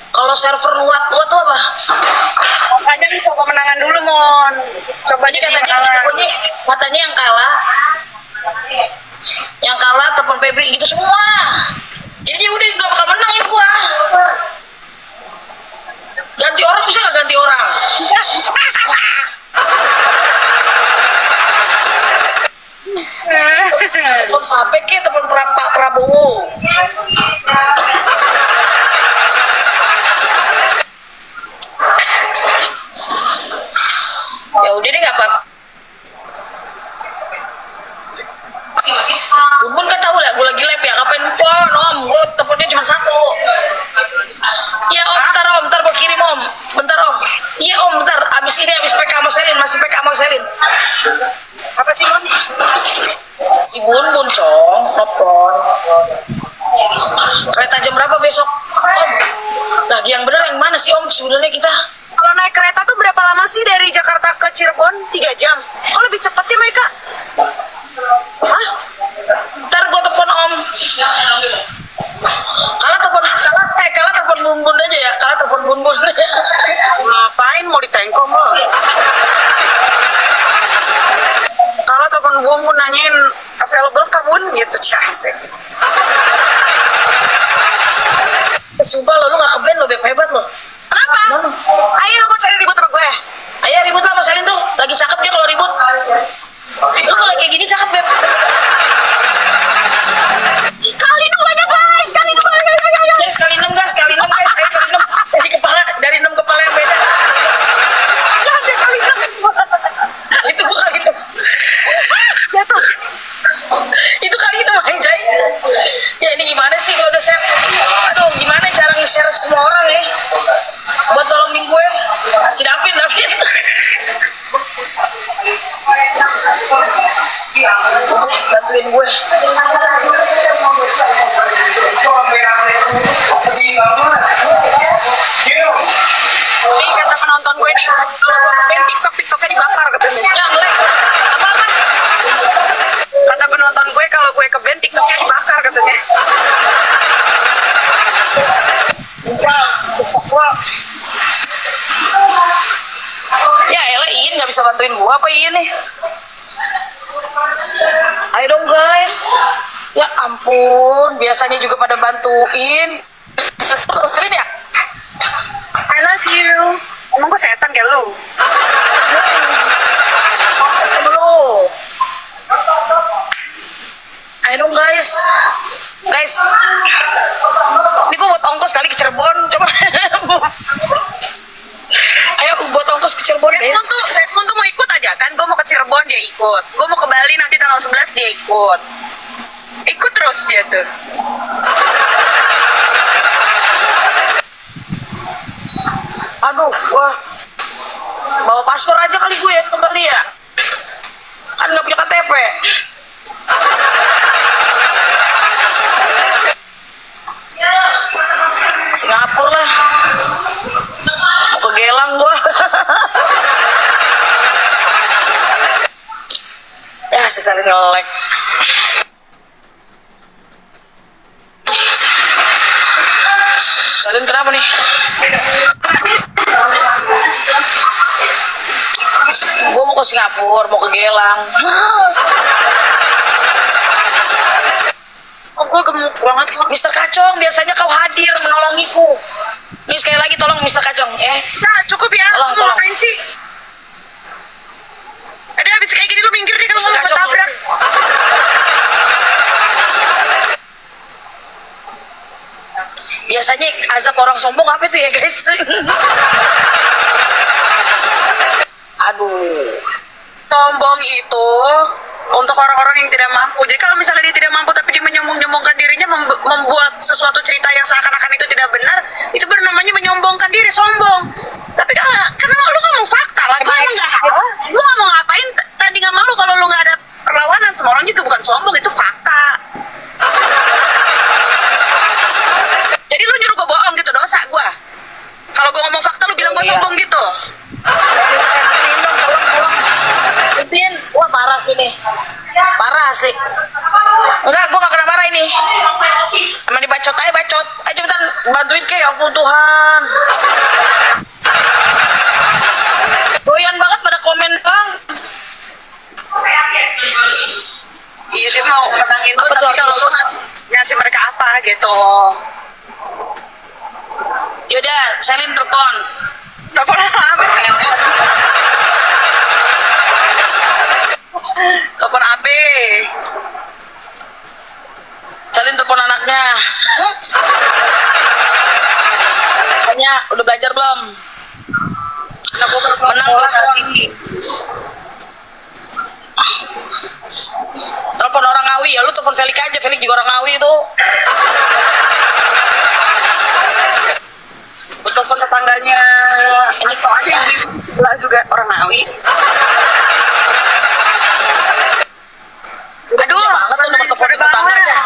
[SPEAKER 4] Kalau server luat luat tuh apa?
[SPEAKER 2] Makanya nih coba menangan dulu, Mon. Coba
[SPEAKER 4] Ini
[SPEAKER 2] jadi
[SPEAKER 4] katanya, pokoknya katanya yang kalah, yang kalah telepon Febri gitu semua. Jadi ya udah gak bakal menangin gua. Ganti orang bisa gak ganti orang? Telepon sampai ke telepon pra- Pak Prabowo. Ya udah deh gak apa. Bun kan tahu lah, gue lagi lab ya. Ngapain pon om? Gue teleponnya cuma satu. Iya om, bentar om, bentar gue kirim om. Bentar om. Iya om, bentar. Abis ini abis PK sama Selin, masih PK sama Selin.
[SPEAKER 2] Apa sih, Mon?
[SPEAKER 4] Si Bun Bun cong, nelfon. Kereta jam berapa besok? Om. Nah, yang bener yang mana sih om sebenarnya kita?
[SPEAKER 2] Kalau naik kereta tuh berapa lama sih dari Jakarta ke Cirebon? Tiga jam. Kok lebih cepat ya mereka?
[SPEAKER 4] Hah? Ntar gue telepon om. Kalah telepon, kalah, eh kalah telepon Bun Bun aja ya. Bun.
[SPEAKER 2] Ngapain mau ditengkom lo? Kalau telepon bun bun nanyain available kah bun gitu Cih, asik.
[SPEAKER 4] Sumpah lo, lu gak ke band lo, Beb. Hebat lo.
[SPEAKER 2] Kenapa?
[SPEAKER 4] Kenapa?
[SPEAKER 2] Ayo mau cari ribut sama gue.
[SPEAKER 4] Ayo ribut lah sama Selin tuh. Lagi cakep dia kalau ribut. Lu kalau kayak gini cakep, Beb.
[SPEAKER 2] Kali duanya guys, kali dua. Ayo, ayo, ayo, ayo.
[SPEAKER 4] Guys, sekali enam guys, sekali enam guys, Ayo, kali enam. Dari kepala, dari enam kepala yang beda.
[SPEAKER 2] Jangan deh, kali enam.
[SPEAKER 4] Itu gua kali enam.
[SPEAKER 2] Jatuh.
[SPEAKER 4] Itu kali enam anjay. Bisa bantuin gua apa iya nih? Ayo dong guys. Ya ampun, biasanya juga pada bantuin. Ini ya?
[SPEAKER 2] I love you. Emang gue setan kayak lu?
[SPEAKER 4] Dulu. Ayo dong guys. Guys. Ini gua buat ongkos kali ke Cirebon. Coba. Ayo buat ongkos ke Cirebon guys.
[SPEAKER 2] Desmond tuh, Desmond tuh mau ikut aja kan? Gue mau ke Cirebon dia ikut. Gue mau ke Bali nanti tanggal 11 dia ikut. Ikut terus dia tuh.
[SPEAKER 4] Aduh, gua bawa paspor aja kali gue ya kembali ya. Kan nggak punya KTP. Singapura lah. Mau ke Gelang gua. ya, sesalin ngelek. Gue mau ke Singapura, mau ke Gelang.
[SPEAKER 2] Oh, gue gemuk banget loh.
[SPEAKER 4] Mister Kacong, biasanya kau hadir menolongiku. Nih sekali lagi tolong Mister Kacong, eh.
[SPEAKER 2] Nah, cukup ya.
[SPEAKER 4] Tolong,
[SPEAKER 2] mau
[SPEAKER 4] tolong.
[SPEAKER 2] ngapain sih? Ada habis kayak gini lu minggir deh kalau mau ketabrak.
[SPEAKER 4] Biasanya azab orang sombong apa itu ya guys? Aduh.
[SPEAKER 2] Sombong itu untuk orang-orang yang tidak mampu. Jadi kalau misalnya dia tidak mampu tapi dia menyombong-nyombongkan dirinya mem- membuat sesuatu cerita yang seakan-akan itu tidak benar, itu baru namanya menyombongkan diri, sombong. Tapi kalau karena lu ngomong fakta lah, gue emang nggak lu nggak mau ngapain tadi nggak malu kalau lu nggak ada perlawanan sama orang juga bukan sombong itu fakta. Jadi lu nyuruh gue bohong gitu dosa gue. Kalau gue ngomong fakta lu bilang gue
[SPEAKER 4] Iya.
[SPEAKER 2] sombong gitu.
[SPEAKER 4] Berhentiin dong, tolong, tolong. Berhentiin. Wah, parah sih nih. Parah asli. Enggak, gua gak kena marah ini. Emang dibacot aja, bacot. Ayo cepetan, bantuin ke, ya ampun Tuhan. Doyan banget pada komen, Bang.
[SPEAKER 2] Iya dia mau menangin lu, tapi kalau lu ngas- ngasih mereka apa gitu.
[SPEAKER 4] Yaudah, Selin telepon.
[SPEAKER 2] Telepon apa? Telepon AB.
[SPEAKER 4] Selin telepon anaknya. Tanya, udah belajar belum? Menang telepon. Telepon orang Ngawi ya, lu telepon Felix aja, Felix juga orang Ngawi itu.
[SPEAKER 2] Telepon tetangganya. Ini kok aja yang juga orang Ngawi. Aduh,
[SPEAKER 4] banget tuh nomor telepon tetangga aja.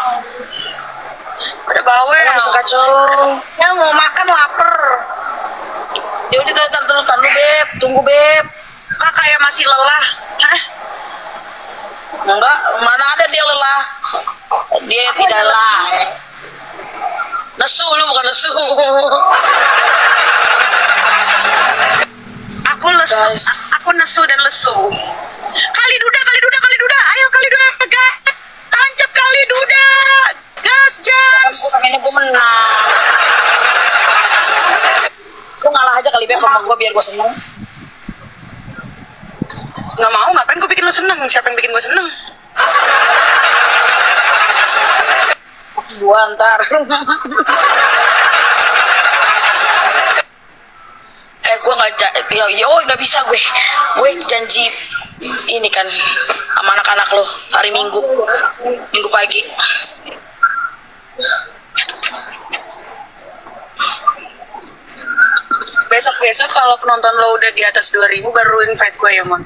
[SPEAKER 2] Pada bawel.
[SPEAKER 4] Kacau.
[SPEAKER 2] Ya mau makan lapar.
[SPEAKER 4] Ya udah tar tar dulu, tar dulu beb, tunggu beb.
[SPEAKER 2] Kak kayak masih lelah. Hah?
[SPEAKER 4] Enggak, mana ada dia lelah. Dia
[SPEAKER 2] Aku
[SPEAKER 4] tidak
[SPEAKER 2] ada
[SPEAKER 4] lelah. Nesu lu bukan nesu.
[SPEAKER 2] Aku lesu,
[SPEAKER 4] Guys.
[SPEAKER 2] aku nesu dan lesu. Kali duda, kali duda, kali duda. Ayo kali duda, kali duda. Gas, jas.
[SPEAKER 4] Gue pengennya gue menang. Lu ngalah aja kali beb sama gue biar gue seneng.
[SPEAKER 2] Nggak mau, ngapain gue bikin lu seneng? Siapa yang bikin gue seneng?
[SPEAKER 4] Gue ntar. eh gue nggak ya, oh nggak bisa gue gue janji ini kan sama anak-anak lo hari minggu minggu pagi
[SPEAKER 2] Besok-besok kalau penonton lo udah di atas 2000 baru invite gue ya, Mon.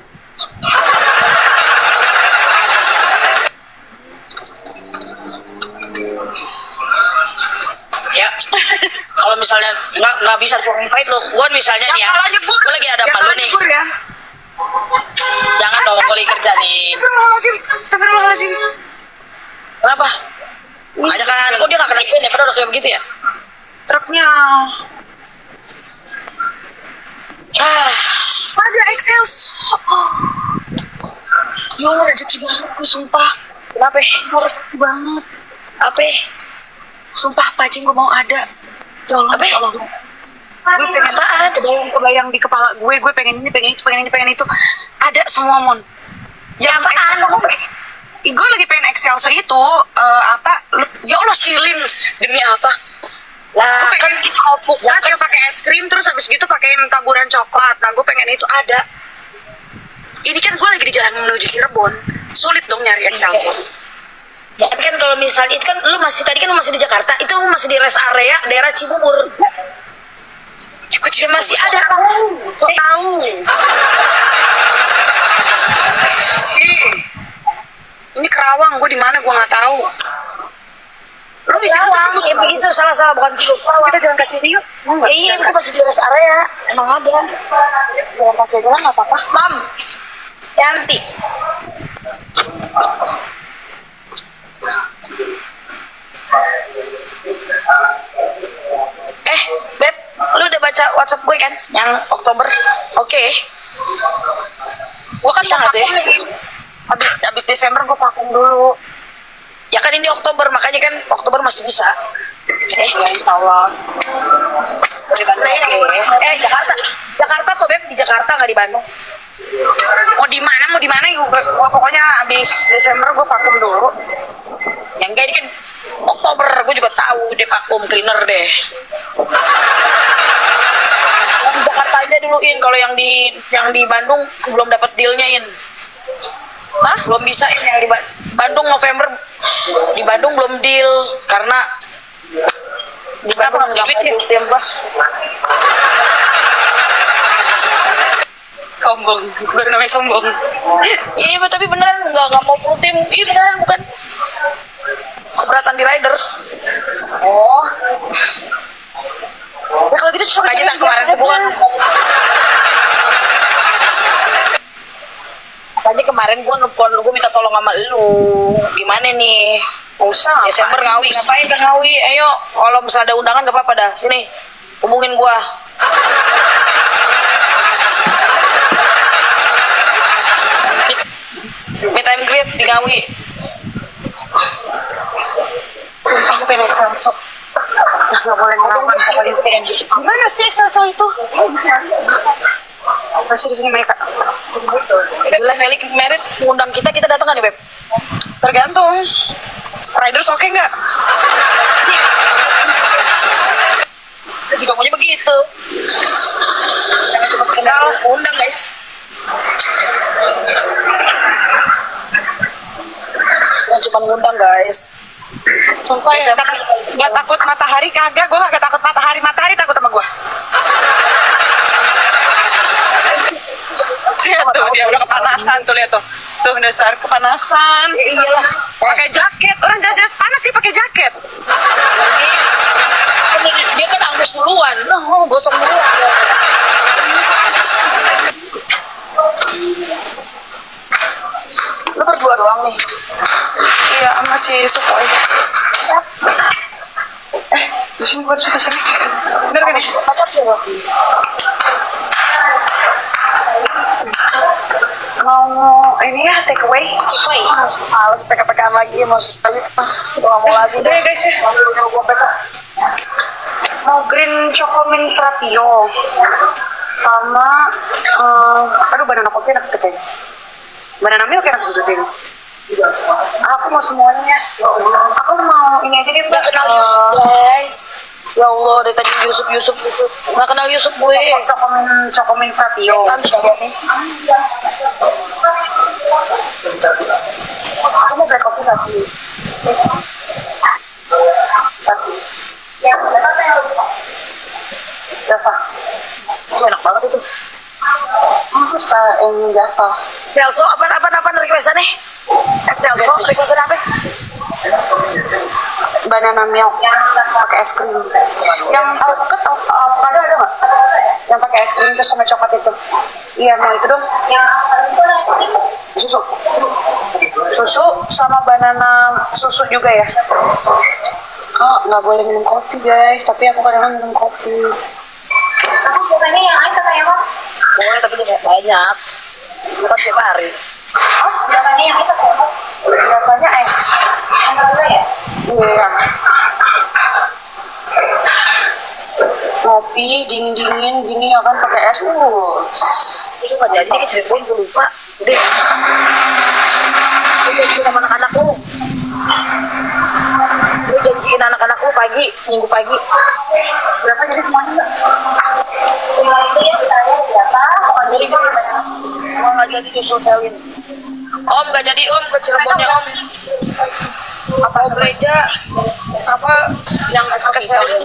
[SPEAKER 4] ya kalau misalnya nggak nggak bisa gue invite lo gue misalnya nih ya
[SPEAKER 2] kalah nyebur.
[SPEAKER 4] gue lagi ada lo
[SPEAKER 2] kalah
[SPEAKER 4] nih
[SPEAKER 2] ya.
[SPEAKER 4] Jangan dong gue lagi kerja nih
[SPEAKER 2] Astagfirullahaladzim. Astagfirullahaladzim.
[SPEAKER 4] kenapa aja kan kok dia nggak kena pin ya padahal udah kayak begitu ya
[SPEAKER 2] Truknya.
[SPEAKER 4] ah
[SPEAKER 2] Ada Excelsior. Ya Allah rezeki banget gue sumpah.
[SPEAKER 4] Kenapa?
[SPEAKER 2] Sumpah rezeki banget.
[SPEAKER 4] Apa?
[SPEAKER 2] Sumpah aja gue mau ada. Ya Allah,
[SPEAKER 4] Apa?
[SPEAKER 2] Allah. Gue pengen
[SPEAKER 4] Apaan?
[SPEAKER 2] kebayang kebayang di kepala gue, gue pengen ini, pengen itu, pengen ini, pengen itu. Ada semua mon. Yang
[SPEAKER 4] apaan?
[SPEAKER 2] Excelso, gue lagi pengen Excelso itu eh, apa? Ya Allah silin demi apa?
[SPEAKER 4] Lah,
[SPEAKER 2] Gue pengen alpukat yang pakai es krim terus habis gitu pakein taburan coklat. Nah, gue pengen itu ada. Ini kan gue lagi di jalan menuju Cirebon. Sulit dong nyari Excelso.
[SPEAKER 4] Ya, tapi kan kalau misalnya itu kan lu masih tadi kan lu masih di Jakarta, itu lu masih di rest area daerah Cibubur. Ya, masih ada.
[SPEAKER 2] Tahu? Ih, Ini Kerawang, gue di mana gue nggak tahu. Lu bisa
[SPEAKER 4] Rawang, ya begitu salah-salah bukan Cibubur.
[SPEAKER 2] Kita jalan kaki yuk.
[SPEAKER 4] Ya, iya, itu masih di rest area. Emang ada.
[SPEAKER 2] Jalan kaki doang nggak apa-apa.
[SPEAKER 4] Mam, cantik. Eh, Beb, lu udah baca WhatsApp gue kan? Yang Oktober. Oke. Gue kan
[SPEAKER 2] Bisa
[SPEAKER 4] sangat ya.
[SPEAKER 2] tuh? Habis habis Desember gue vakum dulu.
[SPEAKER 4] Ya kan ini Oktober, makanya kan Oktober masih bisa. Eh,
[SPEAKER 2] Ya insya Allah. Di Bandung oke.
[SPEAKER 4] eh Jakarta. Jakarta kok Beb? Di Jakarta nggak di Bandung.
[SPEAKER 2] Mau di mana mau di mana. Gua pokoknya habis Desember gue vakum dulu.
[SPEAKER 4] Yang kayak ini kan juga tahu deh vacuum cleaner deh. Jakarta aja dulu in, kalau yang di yang di Bandung belum dapat dealnya in. Hah? Belum bisa in yang di Ba- Bandung November di Bandung belum deal karena di Bandung nggak
[SPEAKER 2] duit ya?
[SPEAKER 4] Bah.
[SPEAKER 2] Sombong, baru namanya sombong.
[SPEAKER 4] Iya, tapi beneran nggak nggak mau full time. Iya beneran bukan keberatan di riders.
[SPEAKER 2] Oh. Ya kalau gitu cuma cari
[SPEAKER 4] tak kemarin kebuan.
[SPEAKER 2] aja.
[SPEAKER 4] Makanya kemarin gua nelfon gua minta tolong sama lu. Gimana nih?
[SPEAKER 2] Usah.
[SPEAKER 4] Desember ngawi, ngapain udah ngawi? Ayo, kalau misalnya ada undangan gak apa-apa dah. Sini, hubungin gua. Minta time grip di ngawi.
[SPEAKER 2] Sumpah pengen Excelso. Nah, nggak boleh ngelawan pokoknya. Gimana sih Excelso itu? Masih di sini mereka.
[SPEAKER 4] Gila Felix merit ngundang kita, kita datang gak nih Beb?
[SPEAKER 2] Tergantung. Riders oke nggak?
[SPEAKER 4] Kita juga maunya begitu.
[SPEAKER 2] Jangan cuma sekedar
[SPEAKER 4] undang guys. Yang cuma ngundang guys.
[SPEAKER 2] Sumpah ya,
[SPEAKER 4] Desember.
[SPEAKER 2] nggak takut matahari kagak, gue gak takut matahari, matahari takut sama gue. Lihat tuh, dia udah kepanasan tuh, lihat tuh. Tuh dasar kepanasan.
[SPEAKER 4] Iyalah.
[SPEAKER 2] Pakai jaket, orang jas-jas panas dia pakai jaket.
[SPEAKER 4] Dia kan angus duluan. Nah, gosong duluan.
[SPEAKER 2] Berdua doang nih. Iya, sama si Sukoy. Eh, di sini gua di sini. Bener kan ya?
[SPEAKER 4] Pacar tuh.
[SPEAKER 2] Mau ini ya, take away.
[SPEAKER 4] Kipay.
[SPEAKER 2] Males peka-pekaan lagi, mau sekali.
[SPEAKER 4] Udah gak mau lagi
[SPEAKER 2] Udah ya guys ya. Mau green chocomin frappio. Sama, eh, aduh banana coffee enak gitu kayaknya. Banana milk enak gitu kayaknya. Aku mau semuanya. Aku mau ini aja deh mbak.
[SPEAKER 4] Kenal Yusuf guys. Ya Allah, dari tadi Yusuf Yusuf Yusuf. Gak kenal Yusuf gue.
[SPEAKER 2] Frappio.
[SPEAKER 4] Cantik dia nih.
[SPEAKER 2] Aku mau black coffee satu.
[SPEAKER 4] Oh, enak banget itu.
[SPEAKER 2] Aku suka yang Java.
[SPEAKER 4] Celso, apa apa apa requestan nih? Eh, Celso, requestan apa?
[SPEAKER 2] Banana milk pakai es krim. Yang alpukat av- avocado ada nggak? Yang pakai es krim terus sama coklat itu. Iya mau itu dong. Susu. Susu sama banana susu juga ya. Oh nggak boleh minum kopi guys, tapi aku kadang minum kopi.
[SPEAKER 4] Boleh, tapi jangan banyak. bukan tiap hari.
[SPEAKER 2] Oh, jalannya yang kita Jalannya es. ya?
[SPEAKER 4] iya ngopi dingin dingin gini ya kan pakai es. Uh. Itu nggak jadi dikit cerita gue lupa udah. Gue janjiin sama anak-anakku. Gue janjiin anak-anakku pagi minggu pagi. Berapa jadi semuanya
[SPEAKER 2] itu yang saya berapa?
[SPEAKER 4] jadi gue mau nggak jadi susul Selin om nggak jadi om ke Cirebonnya om apa gereja apa yang ke Selin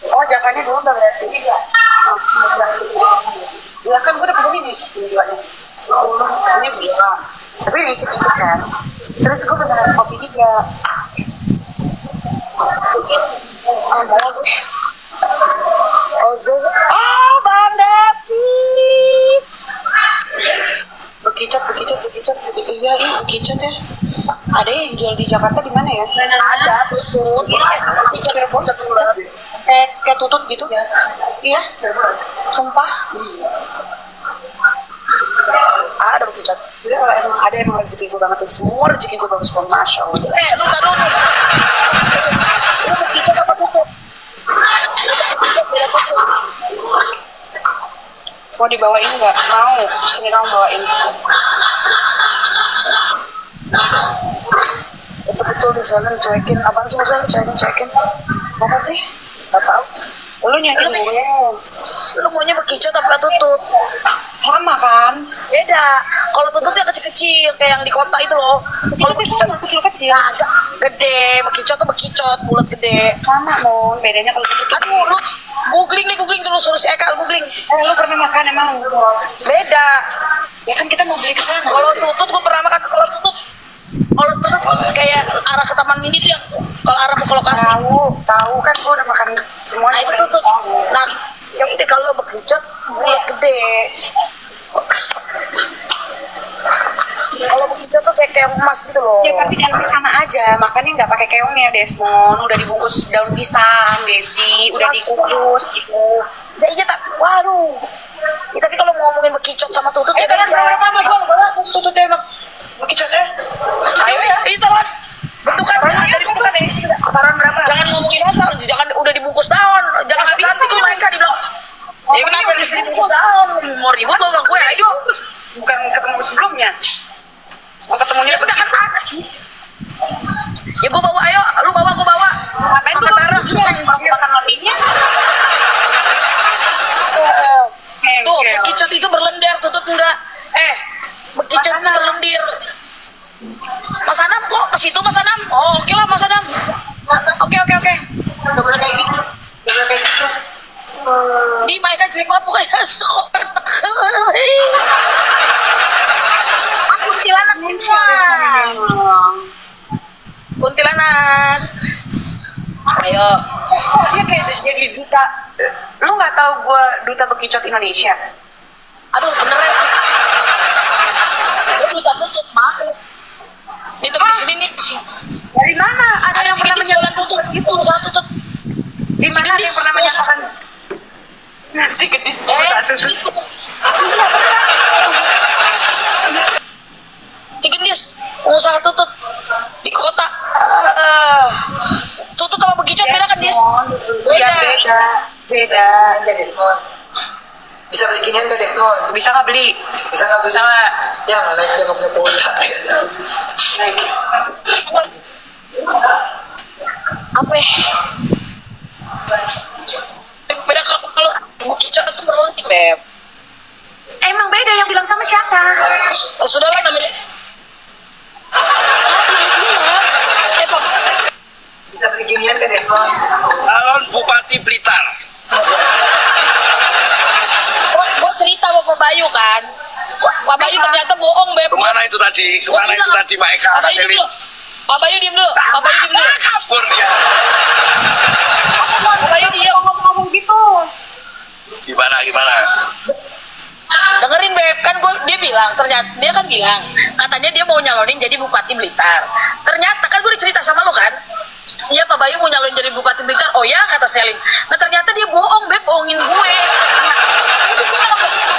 [SPEAKER 2] Oh, jakannya dulu udah berarti.
[SPEAKER 4] Ya kan gue udah pesen ini. Ini belum. Tapi ini icip-icip kan. Terus gue pesen es kopi juga. Ah, gue. Oh. Oh, Bang David. Bekicot, bekicot, bekicot, bekicot. Iya, iya, bekicot ya. Ada yang jual di Jakarta di mana ya? Ada, tutup. Bekicot, bekicot, bekicot. Kayak, kayak tutut gitu. Iya. Sumpah. Ada bekicot. Jadi kalau emang ada emang rezeki gue banget tuh. Semua rezeki gue bagus banget. Masya Allah. Eh, lu taruh. Lu bekicot apa tutup? Mau dibawain nggak? Mau. Sini kamu bawain. Betul-betul di sana. Apaan sih maksudnya cuekin cuekin? Apa sih? Gak tau. Lu nyakin gue. Lu maunya bekicot apa tutup? Sama kan? Beda. Kalau tutup yang kecil-kecil kayak yang di kota itu loh. Kalau bekicot kecil-kecil. Agak gede. Bekicot tuh bekicot, bulat gede.
[SPEAKER 2] Sama, Mon. Bedanya kalau tutup.
[SPEAKER 4] Aduh, lu googling nih, googling terus suruh si Eka googling.
[SPEAKER 2] Eh, lu pernah makan emang?
[SPEAKER 4] Beda.
[SPEAKER 2] Ya kan kita mau beli ke sana.
[SPEAKER 4] Kalau tutut gue pernah makan kalau tutut. Kalau tutut kayak arah ke Taman Mini tuh yang kalau arah ke lokasi.
[SPEAKER 2] Tahu, tahu kan gua udah makan semua.
[SPEAKER 4] Nah itu tutut. Nah yang ini kalau bekicot bulat gede. Kalau bekicot tuh kayak kayak emas gitu loh.
[SPEAKER 2] Ya tapi dalamnya sama aja, makannya nggak pakai keongnya Desmond, udah dibungkus daun pisang, Desi, udah dikukus gitu.
[SPEAKER 4] Ya iya tak, waduh. Ya, tapi kalau mau ngomongin bekicot sama tutut
[SPEAKER 2] Eh,
[SPEAKER 4] ya beda.
[SPEAKER 2] berapa sama gua? Tututnya emang?
[SPEAKER 4] Ayo ya, kan. Bentukan dari bungkusan nih.
[SPEAKER 2] Berapa?
[SPEAKER 4] Jangan ngomongin asal, jangan udah dibungkus daun, jangan secantik mereka Ya kenapa
[SPEAKER 2] iya,
[SPEAKER 4] harus
[SPEAKER 2] dibungkus.
[SPEAKER 4] daun? Mau ribut lo sama gue, ayo.
[SPEAKER 2] Bukan ketemu sebelumnya. Ketemunya
[SPEAKER 4] Ya kan ada. Ya gue bawa, ayo, lu bawa, gue bawa.
[SPEAKER 2] Ngapain tuh. Makan?
[SPEAKER 4] Tuh, bekicot itu berlendir, tutut enggak. Eh, bekicot itu berlendir. Mas Anam kok ke situ Mas Anam? Oh, oke lah Mas Anam. Oke, oke, oke.
[SPEAKER 2] Udah boleh kayak gitu. Udah boleh kayak gitu.
[SPEAKER 4] Di mereka jelek banget pokoknya. Sok. Kuntilanak. Kuntilanak. Ayo.
[SPEAKER 2] Oh, dia kayak jadi duta. Lu nggak tahu gua duta bekicot Indonesia?
[SPEAKER 4] Aduh, beneran. Gue duta tutut, mak. Nih tuh di sini nih. Si-
[SPEAKER 2] Dari mana? Ada,
[SPEAKER 4] Ada
[SPEAKER 2] yang
[SPEAKER 4] si
[SPEAKER 2] pernah
[SPEAKER 4] gendis jualan tutut. Itu usaha tutut.
[SPEAKER 2] Di mana ada yang pernah menyatakan nasi gendis
[SPEAKER 4] Eh,
[SPEAKER 2] pengusaha
[SPEAKER 4] si
[SPEAKER 2] tutut?
[SPEAKER 4] gendis. Si gendis, pengusaha tutut di kota. Ah, tutut sama bekicot beda kan, Dis?
[SPEAKER 2] Iya beda, beda.
[SPEAKER 3] Ada Desmond. Bisa beli ginian gak Desmond?
[SPEAKER 2] Bisa nggak beli?
[SPEAKER 3] Bisa nggak
[SPEAKER 2] Bisa nggak?
[SPEAKER 3] Ya nggak lain dia nggak punya kuota.
[SPEAKER 4] Apa ya? Beda kalau kalau bekicot itu berlontik, Beb.
[SPEAKER 2] Emang beda yang bilang sama siapa?
[SPEAKER 4] Oh, sudah lah namanya. Eh.
[SPEAKER 3] Bisa beli ginian gak Desmond?
[SPEAKER 5] calon Bupati Blitar.
[SPEAKER 4] Cerita sama Pak Bayu kan. Pak Bayu ternyata bohong, Beb.
[SPEAKER 5] Ke mana itu tadi?
[SPEAKER 4] Ke
[SPEAKER 5] mana itu tadi Mbak Eka?
[SPEAKER 4] Pak Bayu dulu. Pak Bayu diem dulu. Pak Bayu diem dulu.
[SPEAKER 5] Ah, kabur dia.
[SPEAKER 4] Pak Bayu diem.
[SPEAKER 2] Ngomong gitu.
[SPEAKER 5] Gimana gimana?
[SPEAKER 4] Dengerin Beb, kan gua dia bilang ternyata dia kan bilang katanya dia mau nyalonin jadi Bupati Blitar. Ternyata kan gue cerita sama lo kan. Iya Pak Bayu mau nyalonin jadi Bupati Blitar. Oh ya kata Selin. Nah ternyata dia bohong Beb, bohongin gue. Nah, itu gua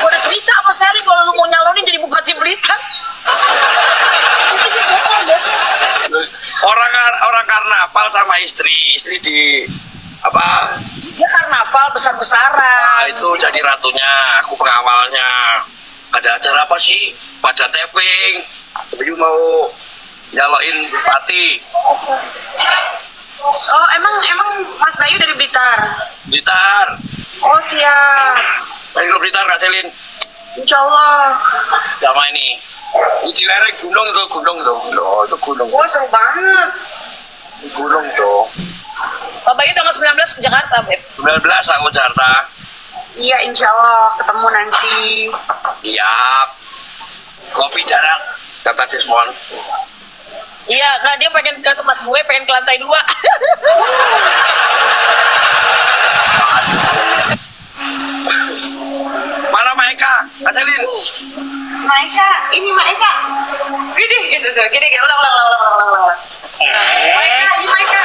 [SPEAKER 4] gue udah cerita sama Selin kalau lu mau
[SPEAKER 5] karnaval sama istri, istri di apa?
[SPEAKER 4] Dia karnaval besar-besaran.
[SPEAKER 5] Ah, itu jadi ratunya, aku pengawalnya. Ada acara apa sih? Pada tapping. Bayu mau nyaloin bupati.
[SPEAKER 2] Oh, emang emang Mas Bayu dari Blitar.
[SPEAKER 5] Blitar.
[SPEAKER 2] Oh, siap.
[SPEAKER 5] Ke Blitar, Kak Selin.
[SPEAKER 2] Insya Allah.
[SPEAKER 5] Sama ini. Di lereng gunung itu, gunung itu. Loh, itu gunung.
[SPEAKER 2] Wah, seru banget.
[SPEAKER 5] Gunung tuh.
[SPEAKER 4] Pak Bayu tanggal 19 ke Jakarta, Beb.
[SPEAKER 5] 19 aku Jakarta.
[SPEAKER 2] Iya, insya Allah ketemu nanti.
[SPEAKER 5] Siap. Kopi darat, kata Desmond.
[SPEAKER 4] Iya, nah dia pengen ke tempat gue, pengen ke lantai dua.
[SPEAKER 5] Mana Maika? Kak
[SPEAKER 2] Maika, ini Maika. Gini, gitu tuh. Gini, gini. Ulang, ulang, ulang, ulang, ulang, ulang. Maika, ini Maika.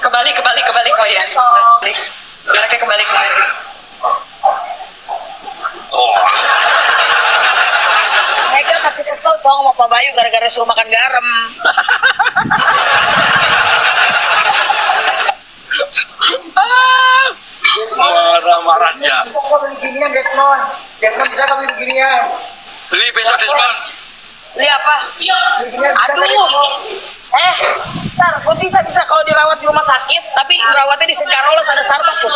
[SPEAKER 2] Kembali, kembali, kembali kau ya. Kembali. Geraknya kembali, kembali.
[SPEAKER 5] Oh,
[SPEAKER 4] Mereka masih kesel cowok sama Pak Bayu gara-gara suruh makan garam.
[SPEAKER 5] marah-marahnya.
[SPEAKER 3] Bisa kau beli ginian, Desmond. Desmond bisa kau beli ginian.
[SPEAKER 5] Beli besok Desmond.
[SPEAKER 4] Beli apa?
[SPEAKER 3] Ginian kau,
[SPEAKER 4] Aduh.
[SPEAKER 3] Desmond.
[SPEAKER 4] Eh, ntar gue bisa bisa kalau dirawat di rumah sakit, tapi merawatnya di St. Carlos ada Starbucks tuh.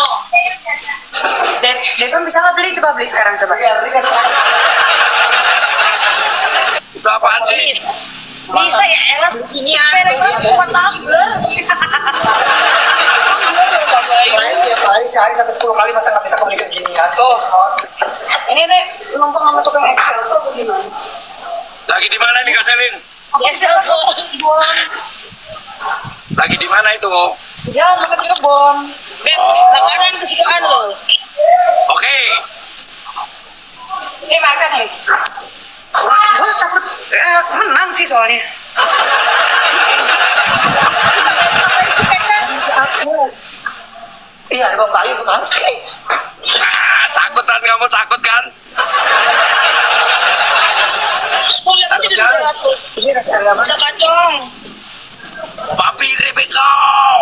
[SPEAKER 2] Des, Deson bisa nggak beli? Coba beli sekarang, coba.
[SPEAKER 3] Ya, beli tahu.
[SPEAKER 5] Itu apaan sih?
[SPEAKER 4] Bisa ya, elah.
[SPEAKER 2] Beginian.
[SPEAKER 4] Sepeda gue bukan tumbler.
[SPEAKER 3] Main tiap hari sehari sampai 10 kali masa nggak bisa beli ginian.
[SPEAKER 2] Tuh. Ini deh, numpang sama tukang Excel, so gimana?
[SPEAKER 5] Lagi di mana nih Kak Selin?
[SPEAKER 4] Excelso.
[SPEAKER 5] Lagi di mana itu?
[SPEAKER 2] Jalan dekat Cirebon.
[SPEAKER 4] Beb, makanan kesukaan lo.
[SPEAKER 5] Oke.
[SPEAKER 2] Ini makan nih. Gue takut eh, menang sih soalnya.
[SPEAKER 3] Aku. Iya, ada Bang Bayu tuh pasti.
[SPEAKER 5] Ah, takut kan kamu takut kan?
[SPEAKER 4] Gue lihat aja di 200.
[SPEAKER 3] Ini ada apa?
[SPEAKER 4] Bisa kacong.
[SPEAKER 5] Papi keripik kau.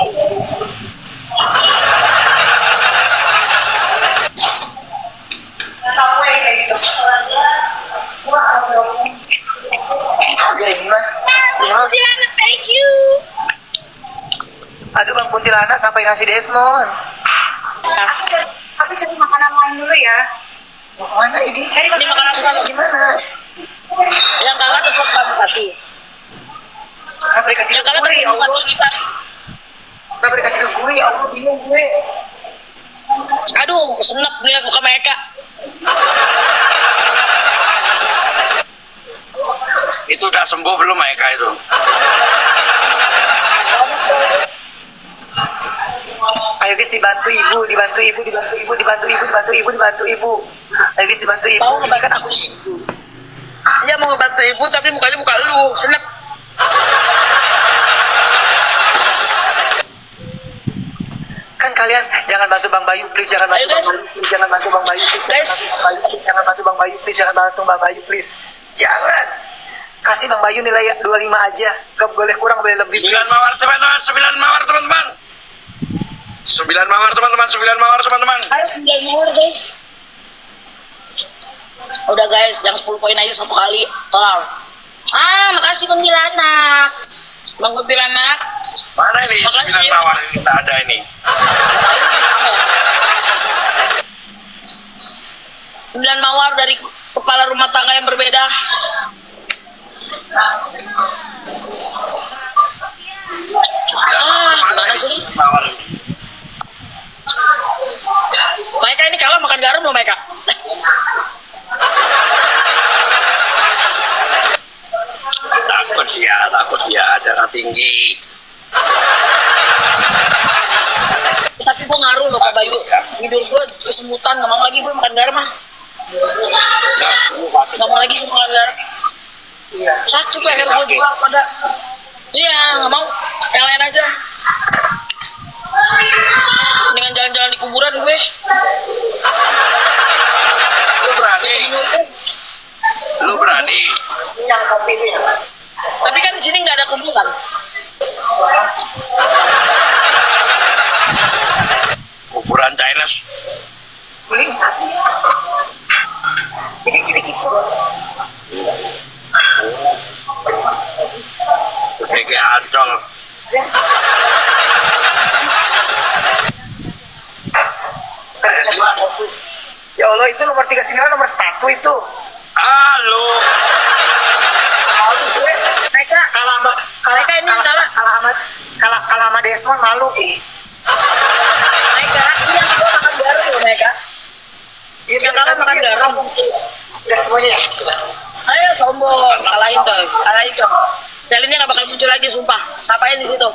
[SPEAKER 2] Sampai kayak gitu.
[SPEAKER 3] Oke, ini mah. Ini mah.
[SPEAKER 4] Kuntilanak, thank you.
[SPEAKER 3] Aduh Bang Kuntilanak, ngapain nasi Desmond?
[SPEAKER 2] Aku, aku cari makanan lain dulu ya.
[SPEAKER 3] Mau ke mana ini?
[SPEAKER 2] Cari
[SPEAKER 4] Ini makanan
[SPEAKER 3] Sana gimana?
[SPEAKER 4] Yang kalah tetap kamu
[SPEAKER 3] dikasih
[SPEAKER 4] Yang
[SPEAKER 3] ke
[SPEAKER 4] kalah
[SPEAKER 3] gue ya
[SPEAKER 4] tetap
[SPEAKER 3] Allah? Kenapa dikasih ke gue ya Allah? Bingung gue.
[SPEAKER 4] Aduh, senep ngeliat muka mereka.
[SPEAKER 5] Itu udah sembuh belum Maika itu?
[SPEAKER 3] Ayo guys dibantu ibu, dibantu ibu, dibantu ibu, dibantu ibu, dibantu ibu, dibantu ibu. Ayo guys dibantu ibu.
[SPEAKER 4] Tahu
[SPEAKER 3] Ini kan aku ibu.
[SPEAKER 4] Dia mau ngebantu ibu tapi mukanya muka lu, senep.
[SPEAKER 3] Kan kalian jangan bantu Bang Bayu, please jangan bantu
[SPEAKER 4] Ayo,
[SPEAKER 3] Bang. Bayu, please jangan bantu Bang Bayu, please
[SPEAKER 4] Guys.
[SPEAKER 3] jangan bantu Bang Bayu, please jangan bantu Bang Bayu, please jangan. Kasih Bang Bayu nilai 25 aja. Gak boleh kurang, boleh lebih.
[SPEAKER 5] Sembilan mawar teman-teman, sembilan mawar teman-teman. Sembilan mawar teman-teman, sembilan mawar teman-teman.
[SPEAKER 4] Ayo sembilan mawar guys. Udah guys, yang 10 poin aja satu kali. Tolong. Ah, makasih kuntilanak. Bang kuntilanak.
[SPEAKER 5] Mana ini
[SPEAKER 4] Makasih.
[SPEAKER 5] sembilan mawar ini tak ada ini?
[SPEAKER 4] Sembilan mawar dari kepala rumah tangga yang berbeda.
[SPEAKER 5] Sembilan
[SPEAKER 4] Ah,
[SPEAKER 5] mawar,
[SPEAKER 4] gimana sih?
[SPEAKER 5] sembilan Mawar.
[SPEAKER 4] Mereka ini kalah makan garam loh mereka.
[SPEAKER 5] Takut dia, takut dia darah tinggi.
[SPEAKER 4] Tapi gue ngaruh loh Pak Bayu. Hidup gue kesemutan, gak mau lagi gue makan garam mah. Gak mau lagi gue makan garam.
[SPEAKER 3] Iya.
[SPEAKER 4] Sakit leher gue juga pada. Iya, gak mau. Yang lain aja. Dengan jalan-jalan di kuburan gue.
[SPEAKER 5] Lu berani? Lu berani?
[SPEAKER 3] Yang kopi.
[SPEAKER 4] Tapi kan di sini nggak ada kumpulan.
[SPEAKER 5] Ukuran Chinese.
[SPEAKER 3] Ini ciri ciri.
[SPEAKER 5] Kayak ancol.
[SPEAKER 3] Ya. Fokus. Ya Allah itu nomor 39 nomor sepatu itu.
[SPEAKER 5] Halo.
[SPEAKER 3] Malu gue.
[SPEAKER 4] Mereka
[SPEAKER 3] Kalah sama kalah
[SPEAKER 4] Mereka ini
[SPEAKER 3] kalah,
[SPEAKER 4] kalah.
[SPEAKER 3] kalah sama kalah kalah sama Desmond malu ih.
[SPEAKER 4] mereka ini yang kedua makan garam loh mereka.
[SPEAKER 3] Iya,
[SPEAKER 4] Yang kalah makan garam.
[SPEAKER 3] Udah semuanya ya.
[SPEAKER 4] Ayo sombong, kalahin dong, kalahin dong. Jalinnya nggak bakal muncul lagi, sumpah. Ngapain di situ?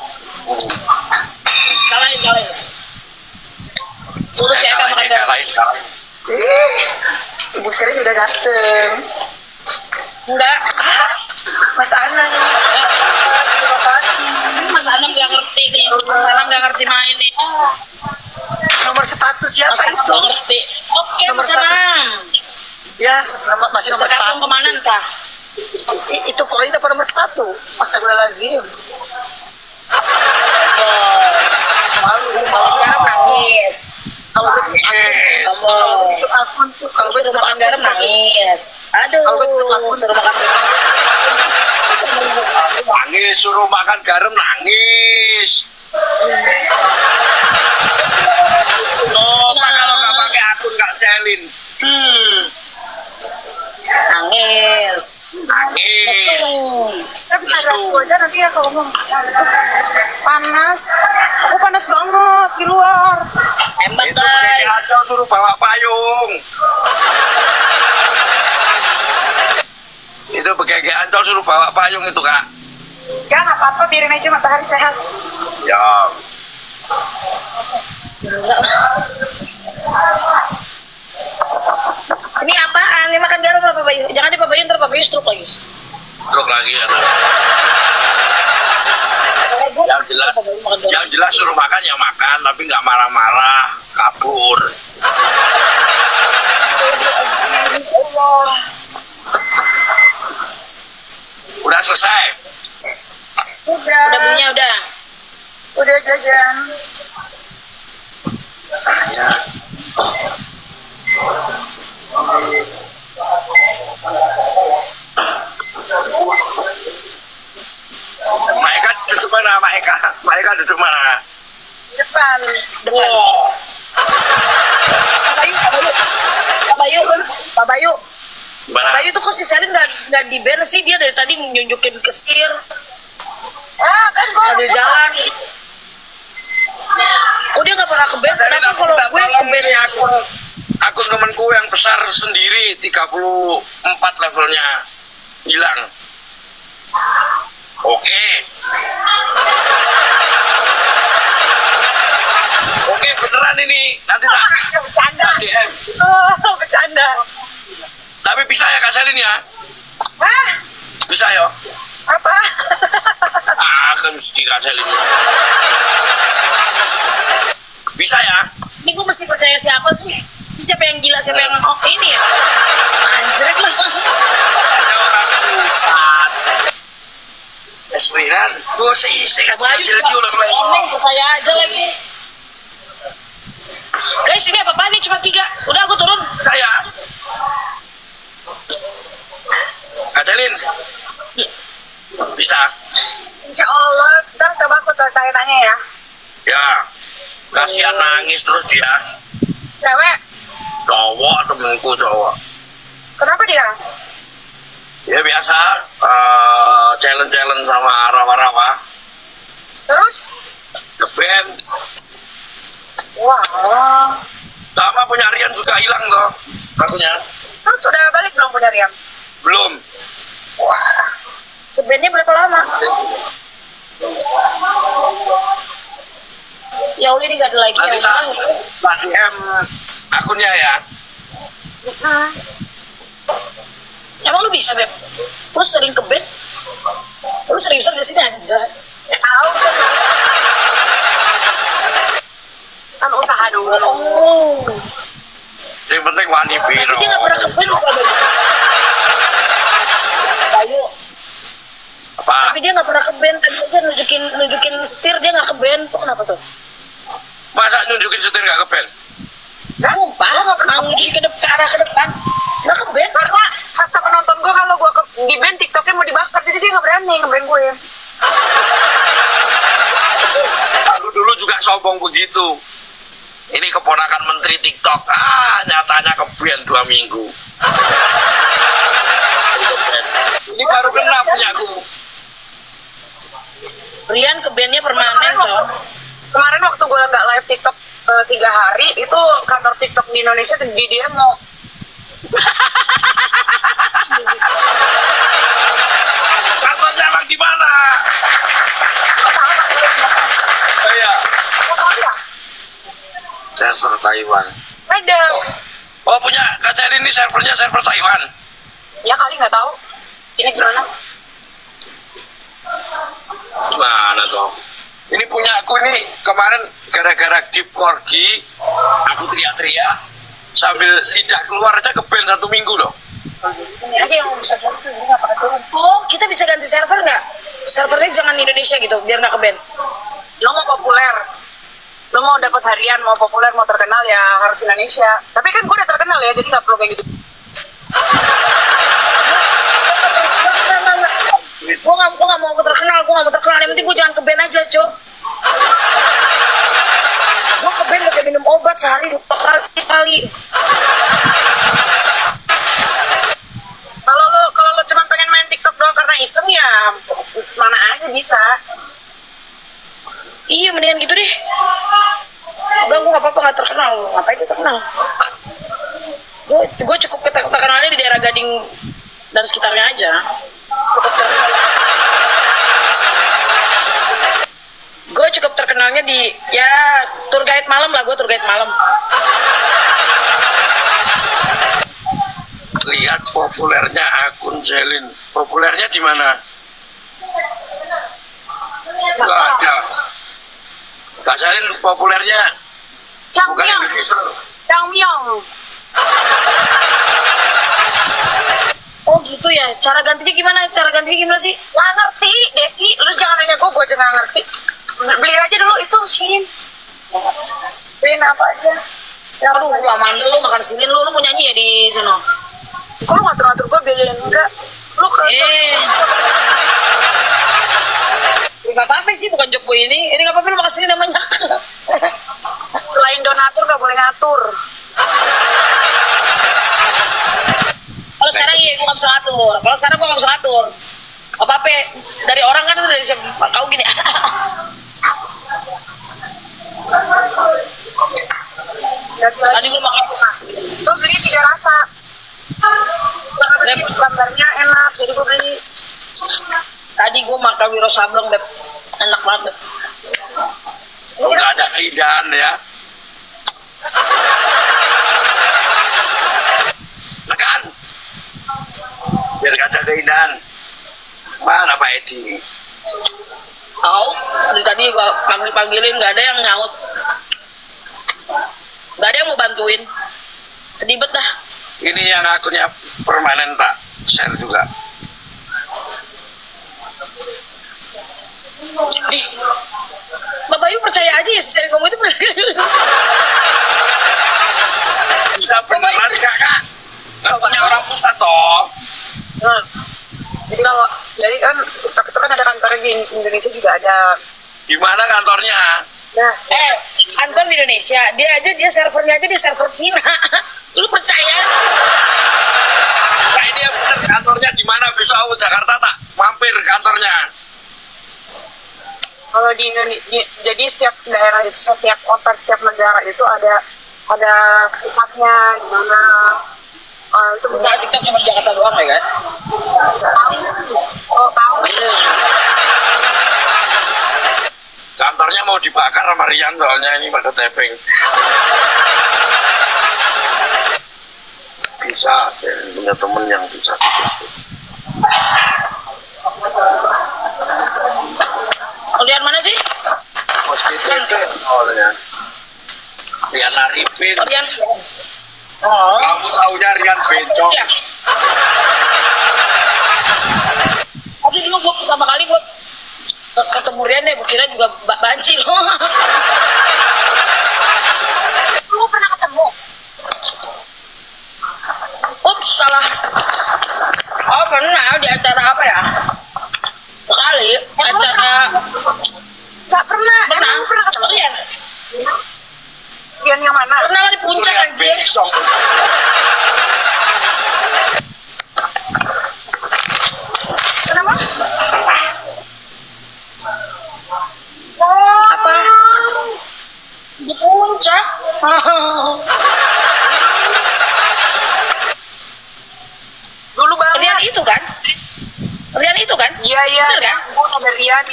[SPEAKER 4] Kalahin, kalahin. Garam.
[SPEAKER 5] Kalahin, kalahin.
[SPEAKER 3] Ih, Ibu Selin udah dateng.
[SPEAKER 4] Enggak.
[SPEAKER 3] Mas Anang.
[SPEAKER 4] Mas Anam nggak ngerti nih. Mas Anam nggak ngerti main nih.
[SPEAKER 3] Nomor sepatu
[SPEAKER 4] Mas
[SPEAKER 3] siapa
[SPEAKER 4] Anam
[SPEAKER 3] itu?
[SPEAKER 4] nggak ngerti. Oke,
[SPEAKER 3] Nomor
[SPEAKER 4] Mas Anam.
[SPEAKER 3] Ya, nomor, masih nomor sepatu.
[SPEAKER 4] ke mana entah?
[SPEAKER 3] I- i- itu poin apa nomor sepatu? Astagfirullahaladzim. Malu,
[SPEAKER 4] Makan garam nangis.
[SPEAKER 3] Kalau
[SPEAKER 4] Sombong.
[SPEAKER 3] begitu akun tuh, kalau
[SPEAKER 4] Suruh
[SPEAKER 3] begitu
[SPEAKER 4] makan garam nangis. Aduh,
[SPEAKER 3] Kalau akun
[SPEAKER 4] suruh makan garam.
[SPEAKER 5] Nangis, suruh makan garam nangis. Coba kalau nggak pakai akun Kak Selin. Hmm,
[SPEAKER 4] Nangis.
[SPEAKER 5] nangis.
[SPEAKER 2] Aja nanti ya kalau ngomong panas. Aku panas banget di luar.
[SPEAKER 4] Hebat guys.
[SPEAKER 5] Acel suruh bawa payung. Itu kayak Ancol suruh bawa payung itu kak.
[SPEAKER 2] Ya nggak apa-apa, biarin aja matahari sehat.
[SPEAKER 5] Ya.
[SPEAKER 4] Ini apaan? Ini makan garam apa Bayu? Jangan di Pak Bayu ntar Pak Bayu stroke lagi.
[SPEAKER 5] Truk lagi ya. Yang jelas,
[SPEAKER 4] Pak
[SPEAKER 5] yang jelas suruh makan ya makan, tapi nggak marah-marah, kabur.
[SPEAKER 2] Allah.
[SPEAKER 5] Udah selesai.
[SPEAKER 2] Udah.
[SPEAKER 4] Udah belinya udah.
[SPEAKER 2] Udah jajan.
[SPEAKER 5] Maika duduk mana? Maika, Maika duduk mana?
[SPEAKER 2] Depan.
[SPEAKER 4] Depan. Pak Bayu, Pak Bayu, Pak Bayu, Pak Bayu. Bayu tuh kok si Selin nggak nggak di band sih dia dari tadi nunjukin ke setir
[SPEAKER 2] Ah, kan gua.
[SPEAKER 4] sambil jalan. Oh dia nggak pernah ke band? Kenapa kalau gue ke band?
[SPEAKER 5] Ini akun akun temanku yang besar sendiri 34 levelnya hilang. Oke. Oke beneran ini nanti tak
[SPEAKER 2] Ya, bercanda.
[SPEAKER 5] DM.
[SPEAKER 2] Oh, bercanda.
[SPEAKER 5] Tapi bisa ya Kak Selin ya?
[SPEAKER 2] Hah?
[SPEAKER 5] Bisa ya?
[SPEAKER 2] Apa?
[SPEAKER 5] Ah, kan mesti Kak Selin. Bisa ya?
[SPEAKER 4] Ini gue mesti percaya siapa sih? Siapa yang gila, siapa yang oh ini ya? Anjret lah.
[SPEAKER 5] Ada orang pusat. SWH, gue seisi kan lagi lagi ulang lagi.
[SPEAKER 4] Oneng percaya aja lagi. Guys ini apa nih cuma tiga. Udah aku turun.
[SPEAKER 5] Saya. Kak Selin,
[SPEAKER 4] Iya.
[SPEAKER 5] bisa?
[SPEAKER 2] Insya Allah, ntar coba aku tanya-tanya ya.
[SPEAKER 5] Ya. Kasihan nangis terus dia.
[SPEAKER 2] Cewek,
[SPEAKER 5] Cowok temenku cowok.
[SPEAKER 2] kenapa dia?
[SPEAKER 5] Ya biasa, eh, challenge-challenge sama rawa-rawa.
[SPEAKER 2] Terus?
[SPEAKER 5] Ke band.
[SPEAKER 2] Wah.
[SPEAKER 5] Sama punya Rian juga hilang toh. Akunya.
[SPEAKER 2] Terus udah balik belum punya Riam?
[SPEAKER 5] Belum.
[SPEAKER 2] Wah.
[SPEAKER 4] Ke bandnya berapa lama? Ya udah ini gak ada lagi.
[SPEAKER 5] Nanti
[SPEAKER 4] Ya,
[SPEAKER 5] akunnya ya?
[SPEAKER 2] Nah.
[SPEAKER 4] emang lu bisa beb? Lu sering ke bed? Lu sering bisa. Sini aja
[SPEAKER 2] tahu. Kan usaha dulu.
[SPEAKER 4] Oh.
[SPEAKER 5] yang penting wani biro tapi
[SPEAKER 4] dia gak pernah ke bed Bayu. Apa? Tapi dia nggak pernah ke bed. tadi aja nunjukin nunjukin setir dia nggak ke bed. tuh kenapa tuh?
[SPEAKER 5] Masa nunjukin setir nggak ke band
[SPEAKER 4] sumpah mau nunjukin ke, depan, ke arah ke depan nggak ke band
[SPEAKER 2] Karena kata penonton gue kalau gue di band TikToknya mau dibakar, jadi dia nggak berani ngeband gue.
[SPEAKER 5] Aku dulu juga sombong begitu. Ini keponakan menteri TikTok. Ah, nyatanya ke band dua minggu. Ini baru kena punya aku.
[SPEAKER 4] Brian ke bandnya permanen cowok
[SPEAKER 2] Kemarin waktu gue nggak live TikTok eh, tiga hari, itu kantor TikTok di Indonesia di demo.
[SPEAKER 5] Kantornya emang di mana?
[SPEAKER 2] Mau tahu nggak?
[SPEAKER 5] server Taiwan.
[SPEAKER 2] Ada.
[SPEAKER 5] Oh punya Kak Selin ini servernya server Taiwan.
[SPEAKER 2] Ya kali nggak tahu. Ini gimana?
[SPEAKER 5] Mana dong? Ini punya aku ini kemarin gara-gara deep corgi, aku teriak-teriak sambil lidah keluar aja ke band satu minggu loh.
[SPEAKER 2] Ini aja yang bisa
[SPEAKER 4] oh kita bisa ganti server nggak servernya jangan di Indonesia gitu biar nggak ke band
[SPEAKER 2] Lo mau populer, lo mau dapat harian, mau populer, mau terkenal ya harus Indonesia. Tapi kan gue udah terkenal ya, jadi nggak perlu kayak gitu.
[SPEAKER 4] Gue nggak, gue nggak mau terkenal, gue nggak mau terkenal. Yang penting gue jangan ke band aja, cok. Gue ke band pakai minum obat sehari dua kali. kali.
[SPEAKER 2] Kalau lo kalau lo cuma pengen main TikTok doang karena iseng ya mana aja bisa.
[SPEAKER 4] Iya, mendingan gitu deh. Enggak, gue nggak apa-apa nggak terkenal. Ngapain itu terkenal? Gue gue cukup terkenalnya di daerah Gading dan sekitarnya aja. Gue cukup terkenalnya di ya tour guide malam lah, gue tour guide malam.
[SPEAKER 5] Lihat populernya akun Selin. Populernya di mana? Gak ada. Kak Selin populernya
[SPEAKER 2] Yang
[SPEAKER 5] bukan Indonesia.
[SPEAKER 2] Myong.
[SPEAKER 4] Oh gitu ya, cara gantinya gimana? Cara gantinya gimana sih?
[SPEAKER 2] Nggak ngerti, Desi. Lu jangan nanya gue, gue aja nggak ngerti. Beli aja dulu itu Shin. Beliin apa aja. Ya,
[SPEAKER 4] Aduh, lu Amanda lu makan sinin lu, lu mau nyanyi ya di sana?
[SPEAKER 2] Kok lu ngatur-ngatur gue biayain enggak? Lu ke
[SPEAKER 4] Eh. Gak apa-apa sih, bukan job gue ini. Ini gak apa-apa lu makan sinin namanya.
[SPEAKER 2] selain donatur gak boleh ngatur.
[SPEAKER 4] Kalau sekarang iya, gue gak bisa ngatur. Kalau sekarang gue gak bisa ngatur. Apa-apa, dari orang kan dari siapa? Kau gini. Tadi gue makan
[SPEAKER 2] Gue beli tiga rasa.
[SPEAKER 4] Lep.
[SPEAKER 2] gambarnya enak, jadi gue beli.
[SPEAKER 4] Tadi gue makan Wiro Sableng, Beb. Enak banget, Beb.
[SPEAKER 5] Ada keindahan ya. Biar nggak ada keindahan. Mana Pak Edi?
[SPEAKER 4] Tahu, dari tadi gue panggil-panggilin, gak ada yang nyaut. Gak ada yang mau bantuin. Sedih bet dah.
[SPEAKER 5] Ini yang akunnya permanen tak share juga.
[SPEAKER 4] Ih, Mbak Bayu percaya aja ya sering ngomong itu.
[SPEAKER 5] Bisa beneran kakak? Kan punya orang pusat toh.
[SPEAKER 2] Nah, jadi kan TikTok itu kan ada kantornya di Indonesia juga ada.
[SPEAKER 5] Di mana kantornya?
[SPEAKER 2] Nah,
[SPEAKER 4] eh, kantor di Indonesia, dia aja dia servernya aja di server Cina. Lu percaya?
[SPEAKER 5] Kayak dia bener kantornya di mana? Besok aku Jakarta tak mampir kantornya.
[SPEAKER 2] kalau di Indonesia, jadi setiap daerah itu, setiap kota, setiap negara itu ada ada pusatnya di mana. Oh, itu bisa
[SPEAKER 4] Usaha TikTok cuma di Jakarta doang ya kan?
[SPEAKER 2] tahu. Oh, tahu.
[SPEAKER 5] Kantornya mau dibakar sama Rian soalnya ini pada tapping. Bisa, saya punya temen yang bisa.
[SPEAKER 4] Kalian mana sih?
[SPEAKER 5] Soalnya. Rian Arifin.
[SPEAKER 4] Kalian? Oh.
[SPEAKER 5] Kamu tahunya Rian Bencong.
[SPEAKER 4] Ya. Tapi dulu gue pertama kali gue deh, gue kira juga Mbak Banci loh.
[SPEAKER 6] Lu pernah ketemu?
[SPEAKER 4] Ups, salah. Oh pernah di acara apa ya? Sekali acara
[SPEAKER 6] Gak pernah.
[SPEAKER 4] pernah.
[SPEAKER 6] Emang lu pernah ketemu?
[SPEAKER 4] Kalian
[SPEAKER 6] Yang mana?
[SPEAKER 4] pernah lah di puncak anjir.
[SPEAKER 6] Kenapa? Oh,
[SPEAKER 4] Apa? Di puncak.
[SPEAKER 6] Dulu banget.
[SPEAKER 4] itu kan? Kalian itu kan?
[SPEAKER 6] Iya, iya.
[SPEAKER 4] Bener kan?
[SPEAKER 6] Gue sama Rian.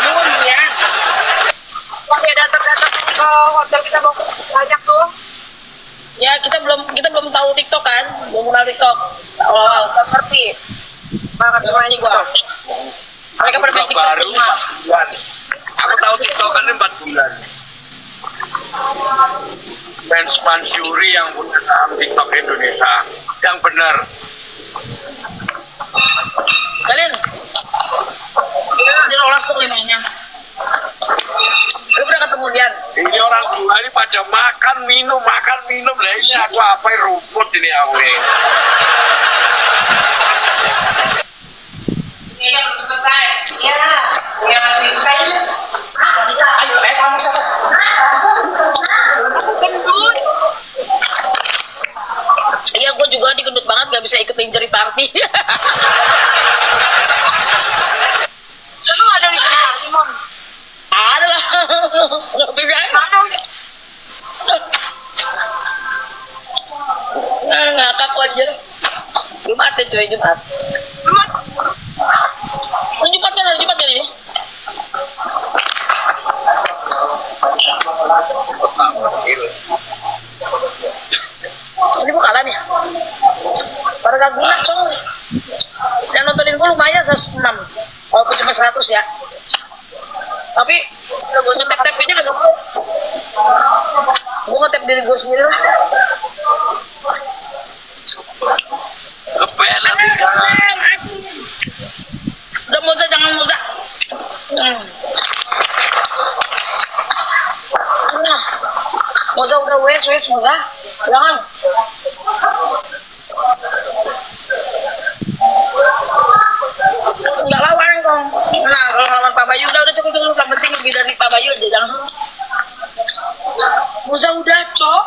[SPEAKER 4] Nun ya.
[SPEAKER 6] Dia datang-datang ke hotel kita mau banyak tuh.
[SPEAKER 4] Ya kita belum kita belum tahu TikTok kan? Belum kenal TikTok. Awal-awal.
[SPEAKER 6] Gak ngerti. Gak ngerti
[SPEAKER 4] Gak ngerti gua. Mereka pada main TikTok
[SPEAKER 5] baru
[SPEAKER 4] semua.
[SPEAKER 5] 4 bulan. Aku tahu TikTok kan 4 bulan. Fans Mansuri yang punya saham TikTok Indonesia. Yang benar.
[SPEAKER 4] Kalian dia lolos tuh limanya. Lu pernah ketemu Dian?
[SPEAKER 5] Ini orang tua ini pada makan minum makan minum lah ini aku apa rumput ini aku ini.
[SPEAKER 4] Iya, belum selesai. Iya. Iya masih selesai. Ayo, eh kamu siapa?
[SPEAKER 6] Gendut.
[SPEAKER 4] Iya, gue juga digendut banget gak bisa ikut injury party.
[SPEAKER 6] Lu ada di mana? Timon.
[SPEAKER 4] Ada lah. Gak bisa.
[SPEAKER 6] Mana?
[SPEAKER 4] Eh, ngakak anjir. Jumat ya cuy, Jumat.
[SPEAKER 6] Lu
[SPEAKER 4] Oh, Jumat kan hari Jumat kan ini? Ini kalah nih. Pada gak guna, coy. Yang nontonin gue lumayan 106. Walaupun cuma 100 ya. Tapi, gue ngetep-tepnya kagak mau. Gue ngetep diri gue sendiri lah.
[SPEAKER 5] Sepele bisa.
[SPEAKER 4] Udah Moza jangan Moza. Hmm. Nah. Moza udah wes wes Moza. Jangan. Enggak lawan kong. Nah kalau lawan Pak Bayu udah udah cukup cukup. Yang penting lebih dari Pak Bayu aja jangan. Moza udah cok.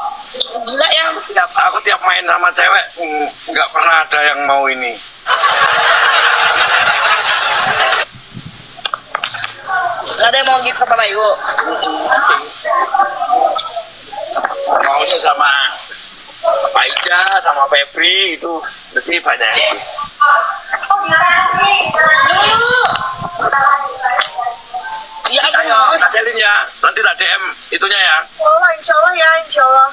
[SPEAKER 4] Gila ya.
[SPEAKER 5] Tiap, aku tiap main sama cewek mm, nggak pernah ada yang mau ini.
[SPEAKER 4] Gak ada yang mau gitu ke Pak Bayu.
[SPEAKER 5] Maunya sama Pak Ija sama Febri itu berarti banyak.
[SPEAKER 4] Iya aku
[SPEAKER 5] Saya
[SPEAKER 4] mau.
[SPEAKER 5] kajelin ya, nanti tak DM itunya ya.
[SPEAKER 6] Oh, insya Allah ya, insya Allah.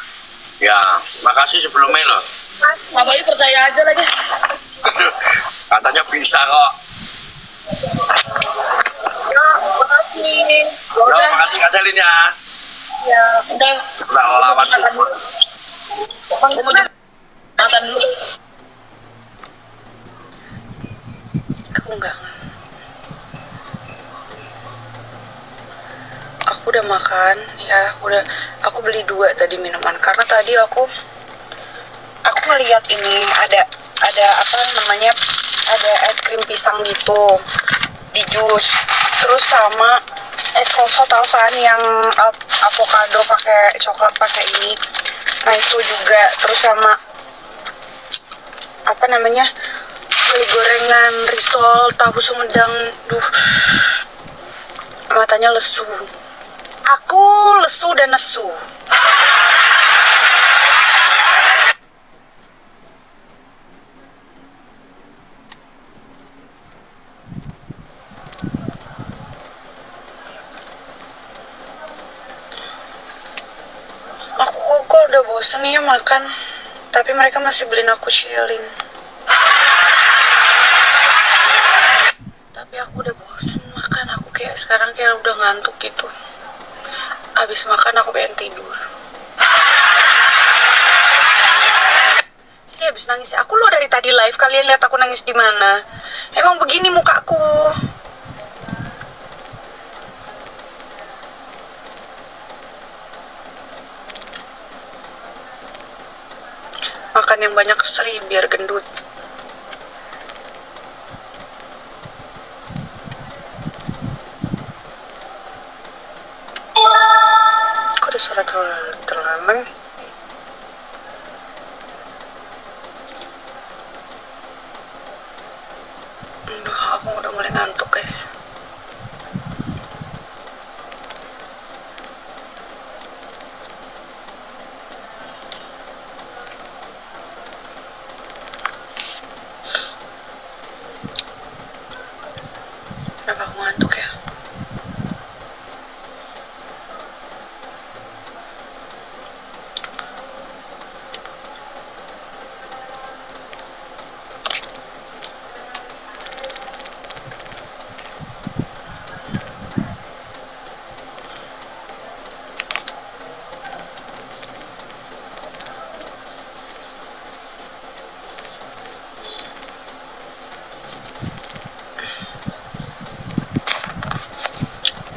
[SPEAKER 5] Ya, makasih sebelumnya loh.
[SPEAKER 4] Percaya aja lagi.
[SPEAKER 5] Katanya bisa kok.
[SPEAKER 6] Ya, makasih.
[SPEAKER 5] Ya,
[SPEAKER 4] Udah,
[SPEAKER 5] makasih kajelin ya.
[SPEAKER 6] Ya.
[SPEAKER 4] udah.
[SPEAKER 5] Sudah lawan
[SPEAKER 4] Makan dulu. Mau makan dulu.
[SPEAKER 2] Aku enggak. Aku udah makan, ya udah. Aku beli dua tadi minuman karena tadi aku ngeliat ini ada ada apa namanya ada es krim pisang gitu di jus. Terus sama exoso tau kan yang avocado pakai coklat pakai ini. Nah itu juga. Terus sama apa namanya beli gorengan risol tahu sumedang. Duh matanya lesu. Aku lesu dan nesu aku kok udah bosen ya makan tapi mereka masih beliin aku chilling. Tapi aku udah bosen makan aku kayak sekarang kayak udah ngantuk gitu. Abis makan aku pengen tidur. Sini abis nangis. Aku lo dari tadi live kalian lihat aku nangis di mana? Emang begini mukaku makan yang banyak seri biar gendut. Kok ada suara terlalu Aduh, aku udah mulai ngantuk guys Kenapa aku ngantuk ya?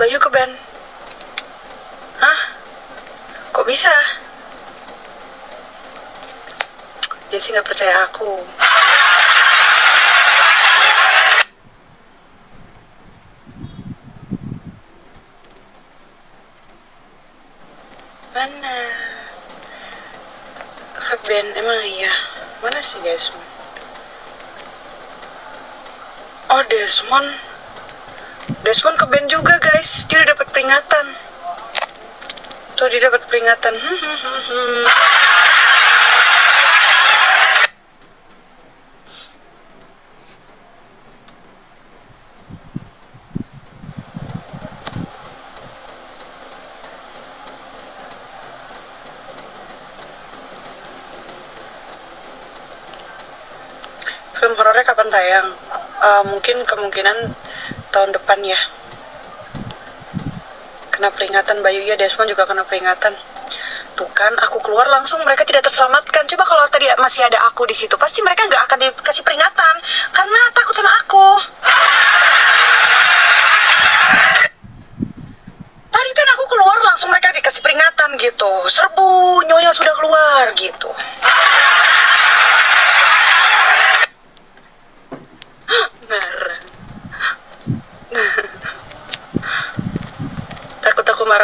[SPEAKER 2] Bayu ke band. Hah? Kok bisa? Dia sih nggak percaya aku. Mana? Ke band emang iya. Mana sih Desmond? Oh Desmond. Desmond ke band juga guys, dia udah dapat peringatan. Tuh dia dapat peringatan. Film horornya kapan tayang? Eh, mungkin kemungkinan tahun depan ya. Kena peringatan Bayu ya Desmond juga kena peringatan. Tuh kan, aku keluar langsung mereka tidak terselamatkan. Coba kalau tadi masih ada aku di situ, pasti mereka nggak akan dikasih peringatan karena takut sama aku. Tadi kan aku keluar langsung mereka dikasih peringatan gitu. Serbu, nyonya sudah keluar gitu.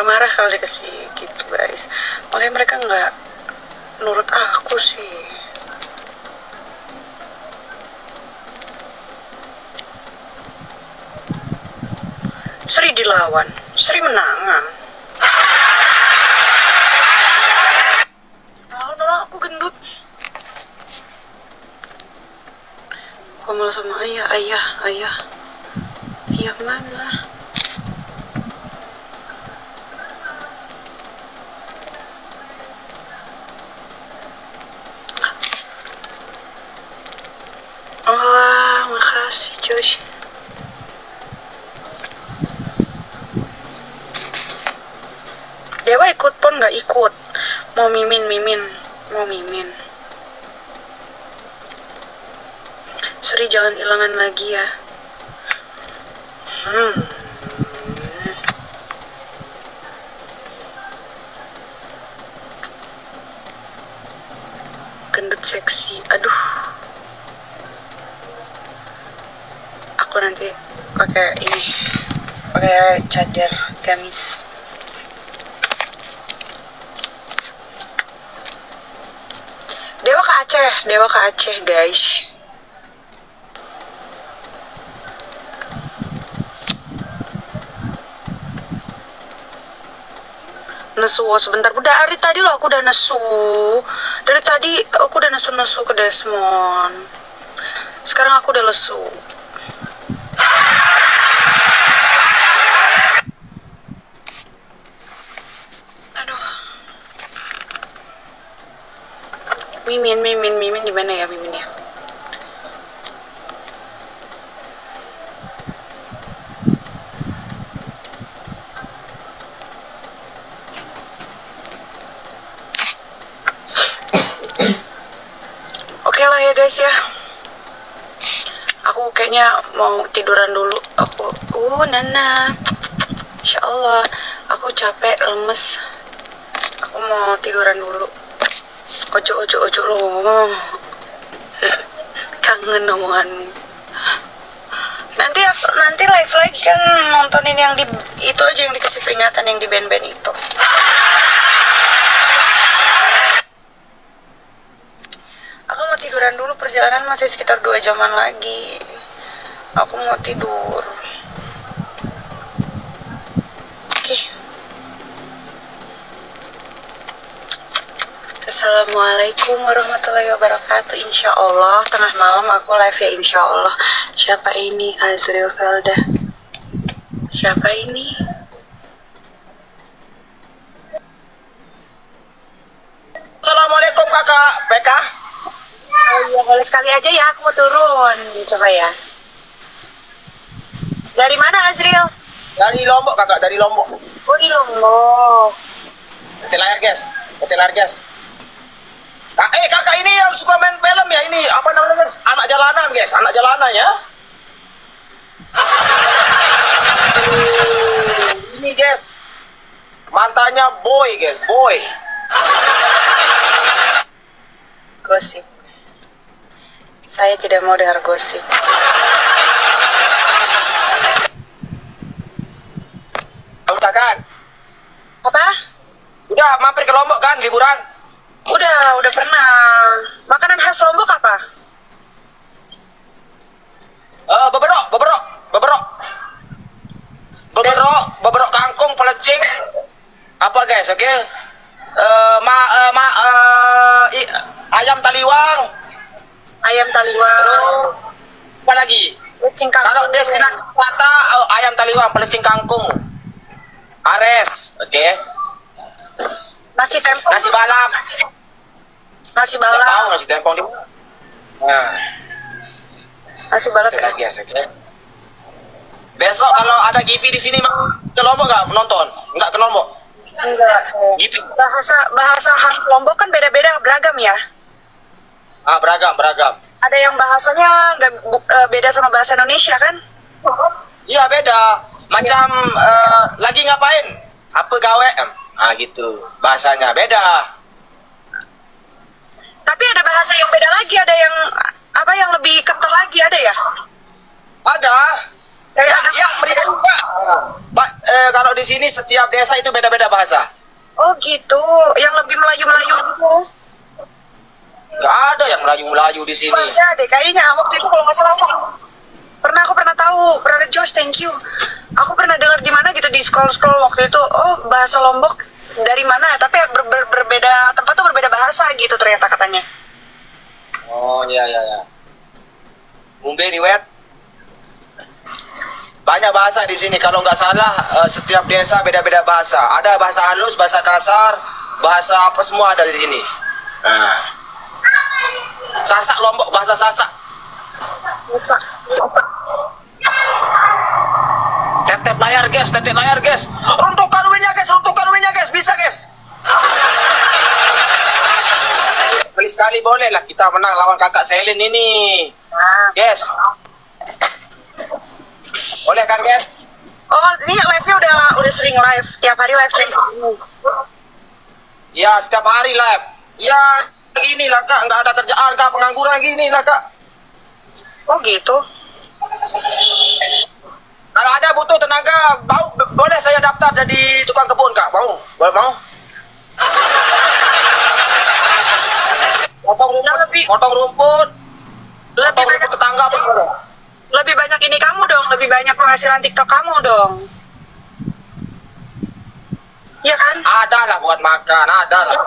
[SPEAKER 2] Marah-marah kalau dikasih gitu guys. Makanya mereka nggak nurut aku sih. Sri dilawan, Sri menangan. Malah sama ayah, ayah, ayah. Ayah mana? Wah, makasih Josh. Dewa ikut pun nggak ikut. Mau mimin mimin, mau mimin. Sri jangan hilangan lagi ya. Hmm. Gendut seksi. Aduh. Aku nanti pakai ini. Pakai cadar gamis. Dewa ke Aceh, Dewa ke Aceh, guys. nesu oh, sebentar. Udah dari tadi loh aku udah nesu. Dari tadi aku udah nesu nesu ke Desmond. Sekarang aku udah lesu mimin mimin di mana ya mimin ya Oke lah ya guys ya. Aku kayaknya mau tiduran dulu. Aku, uh Nana. Insya Allah, aku capek, lemes. Aku mau tiduran dulu. Ojo ojo ojo lo. Kangen omonganmu. Nanti nanti live lagi kan nontonin yang di itu aja yang dikasih peringatan yang di band-band itu. Aku mau tiduran dulu perjalanan masih sekitar dua jaman lagi. Aku mau tidur. Assalamualaikum warahmatullahi wabarakatuh. Insya Allah tengah malam aku live ya Insya Allah. Siapa ini? Azril Velda Siapa ini?
[SPEAKER 7] Assalamualaikum kakak. BK.
[SPEAKER 2] Oh iya boleh sekali aja ya aku mau turun. Coba ya. Dari mana Azril?
[SPEAKER 7] Dari Lombok kakak, dari Lombok.
[SPEAKER 2] Oh di Lombok.
[SPEAKER 7] Tetel layar guys, tetel layar guys. Kak, eh kakak ini yang suka main film ya ini apa namanya guys? Anak jalanan guys, anak jalanan ya. Ini guys, mantannya boy guys, boy.
[SPEAKER 2] Gosip Saya tidak mau dengar gosip
[SPEAKER 7] Udah kan?
[SPEAKER 2] Apa?
[SPEAKER 7] Udah mampir ke Lombok kan liburan?
[SPEAKER 2] Udah, udah pernah Makanan khas Lombok apa?
[SPEAKER 7] Eh, beberok, beberok, beberok. Beberok, beberok kangkung, pelecing. Apa guys, oke? Eh, ma, eh, ma, eh, i- ayam taliwang.
[SPEAKER 2] Ayam taliwang
[SPEAKER 7] Terus apa lagi?
[SPEAKER 2] Kucing kangkung
[SPEAKER 7] Kalau destinasi wisata eh, ayam taliwang, pelecing kangkung. Ares, oke?
[SPEAKER 2] Nasi tempong
[SPEAKER 7] Nasi balap.
[SPEAKER 2] Nasi
[SPEAKER 7] Nggak tahu
[SPEAKER 2] balap
[SPEAKER 7] nasi tempong di mana. Nah,
[SPEAKER 2] Nasi balap ya?
[SPEAKER 7] lihat guys, oke? Besok kalau ada Gipi di sini ke Lombok nggak menonton? Nggak ke Lombok?
[SPEAKER 2] Enggak.
[SPEAKER 7] Gipi?
[SPEAKER 2] Bahasa bahasa khas Lombok kan beda-beda beragam ya
[SPEAKER 7] Ah beragam beragam.
[SPEAKER 2] Ada yang bahasanya nggak eh, beda sama bahasa Indonesia kan?
[SPEAKER 7] Iya beda. Macam eh, lagi ngapain? Apa gawe? Ah gitu. Bahasanya beda.
[SPEAKER 2] Tapi ada bahasa yang beda lagi, ada yang apa yang lebih kental lagi ada ya?
[SPEAKER 7] Ada.
[SPEAKER 2] Kayak
[SPEAKER 7] Ya,
[SPEAKER 2] ada
[SPEAKER 7] ya mereka juga. Ba- eh, kalau di sini setiap desa itu beda-beda bahasa.
[SPEAKER 2] Oh gitu, yang lebih Melayu-Melayu gitu.
[SPEAKER 7] Gak ada yang Melayu-Melayu di sini.
[SPEAKER 2] Iya deh, kayaknya waktu itu kalau nggak salah aku pernah aku pernah tahu, pernah Josh, thank you. Aku pernah dengar di mana gitu di scroll scroll waktu itu, oh bahasa Lombok dari mana? Tapi ber- ber- berbeda tempat tuh berbeda bahasa gitu ternyata katanya.
[SPEAKER 7] Oh iya iya iya. Mumbe nih wet. Banyak bahasa di sini. Kalau nggak salah eh, setiap desa beda-beda bahasa. Ada bahasa halus, bahasa kasar, bahasa apa semua ada di sini. Nah. Sasak Lombok bahasa Sasak.
[SPEAKER 2] Bisa.
[SPEAKER 7] Tep-tep layar guys, tep-tep layar guys. Runtuhkan winnya guys, runtuhkan winnya guys, bisa guys. Sekali sekali boleh lah kita menang lawan kakak Selin ini.
[SPEAKER 2] Nah.
[SPEAKER 7] Guys. Boleh kan guys?
[SPEAKER 2] Oh, ini live-nya udah udah sering live, tiap hari live stream.
[SPEAKER 7] Ya setiap hari live. Ya gini lah kak, nggak ada kerjaan kak, pengangguran gini lah kak.
[SPEAKER 2] Oh gitu.
[SPEAKER 7] Kalau ada butuh tenaga, mau boleh saya daftar jadi tukang kebun kak, mau? Boleh mau? Potong rumput,
[SPEAKER 2] Yang lebih-
[SPEAKER 7] potong rumput,
[SPEAKER 2] Lebih
[SPEAKER 7] potong
[SPEAKER 2] banyak
[SPEAKER 7] rumput tetangga apa boleh?
[SPEAKER 2] lebih banyak ini kamu dong, lebih banyak penghasilan TikTok kamu dong. Iya kan?
[SPEAKER 7] Ada lah buat makan, ada lah.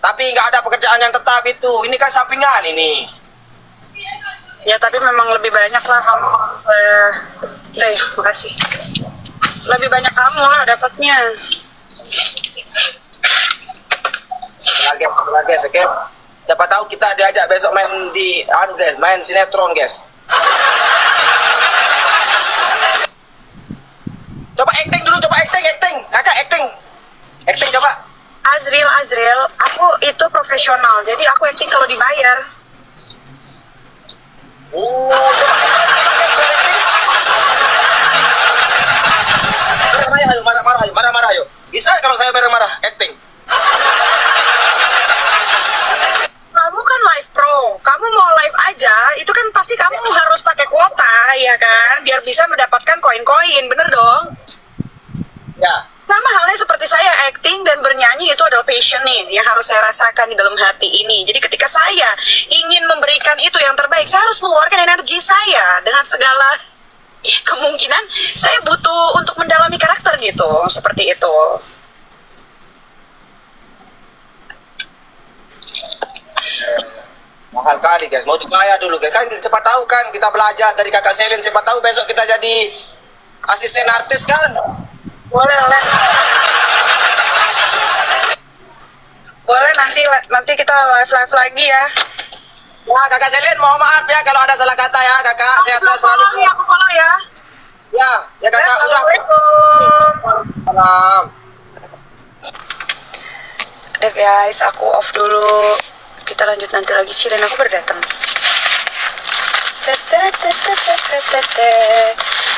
[SPEAKER 7] Tapi nggak ada pekerjaan yang tetap itu. Ini kan sampingan ini.
[SPEAKER 2] Ya tapi memang lebih banyak lah kamu. Eh, deh, makasih. Lebih banyak kamu lah dapatnya.
[SPEAKER 7] Benar guys, oke? Siapa tahu kita diajak besok main di, anu guys, main sinetron guys. Coba acting dulu, coba acting, acting. Kakak acting. Acting coba.
[SPEAKER 2] Azril, Azril, aku itu profesional, jadi aku acting kalau dibayar.
[SPEAKER 7] Oh. marah ayo, marah marah ayo, marah marah ayo. Bisa kalau saya bareng marah acting.
[SPEAKER 2] Kamu kan live pro, kamu mau live aja, itu kan pasti kamu harus pakai kuota, ya kan? Biar bisa mendapatkan koin-koin, bener dong?
[SPEAKER 7] Ya,
[SPEAKER 2] sama halnya seperti saya acting dan bernyanyi itu adalah passion nih yang harus saya rasakan di dalam hati ini jadi ketika saya ingin memberikan itu yang terbaik saya harus mengeluarkan energi saya dengan segala kemungkinan saya butuh untuk mendalami karakter gitu seperti itu
[SPEAKER 7] Mahal kali guys, mau dibayar dulu guys. Kan siapa tahu kan kita belajar dari kakak Selin, siapa tahu besok kita jadi asisten artis kan.
[SPEAKER 2] Boleh boleh boleh nanti nanti kita live live lagi ya
[SPEAKER 7] Ya kakak Selin, mohon maaf ya kalau ada salah kata ya kakak. Sehat-sehat selalu.
[SPEAKER 2] ya aku follow ya
[SPEAKER 7] Ya, ya kakak udah. Salam.
[SPEAKER 2] Udah guys, aku off dulu. Kita lanjut nanti lagi sih dan aku baru datang.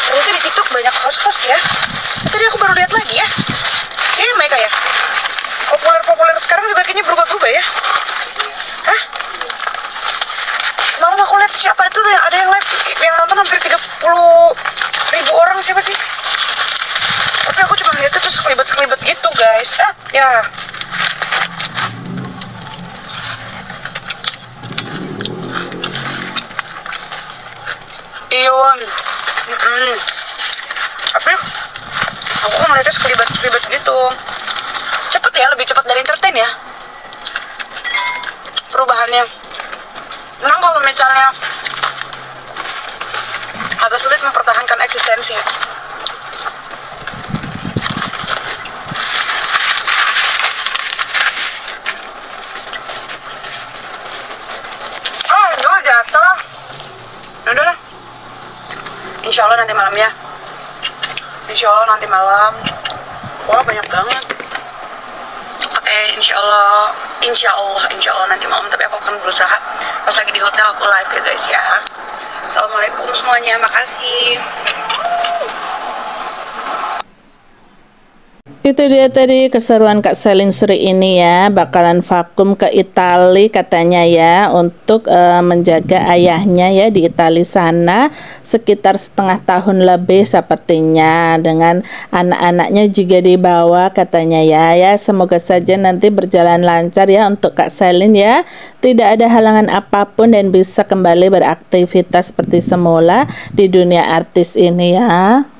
[SPEAKER 2] Ternyata di TikTok banyak host-host ya. Tadi aku baru lihat lagi ya. Iya mereka ya. Populer-populer sekarang juga kayaknya berubah-berubah ya. Hah? Semalam aku lihat siapa itu yang ada yang live yang nonton hampir 30 ribu orang siapa sih? Tapi aku cuma lihat itu sekelibat-sekelibat gitu guys. Ah, ya. Iyon. Mm-mm. Tapi aku kok ngeliatnya sekelibat-sekelibat gitu. Cepet ya, lebih cepat dari entertain ya. Perubahannya. Memang kalau misalnya agak sulit mempertahankan eksistensi. Udah jatuh. Ya Udah lah. Insya Allah nanti malam ya. Insya Allah nanti malam. Wah banyak banget. Oke, insya Allah, insya Allah, insya Allah nanti malam. Tapi aku akan berusaha. Pas lagi di hotel aku live ya guys ya. Assalamualaikum semuanya, makasih.
[SPEAKER 1] Itu dia tadi keseruan Kak Selin Suri ini ya, bakalan vakum ke Itali katanya ya untuk eh, menjaga ayahnya ya di Itali sana sekitar setengah tahun lebih sepertinya dengan anak-anaknya juga dibawa katanya ya. Ya semoga saja nanti berjalan lancar ya untuk Kak Selin ya. Tidak ada halangan apa pun dan bisa kembali beraktivitas seperti semula di dunia artis ini ya.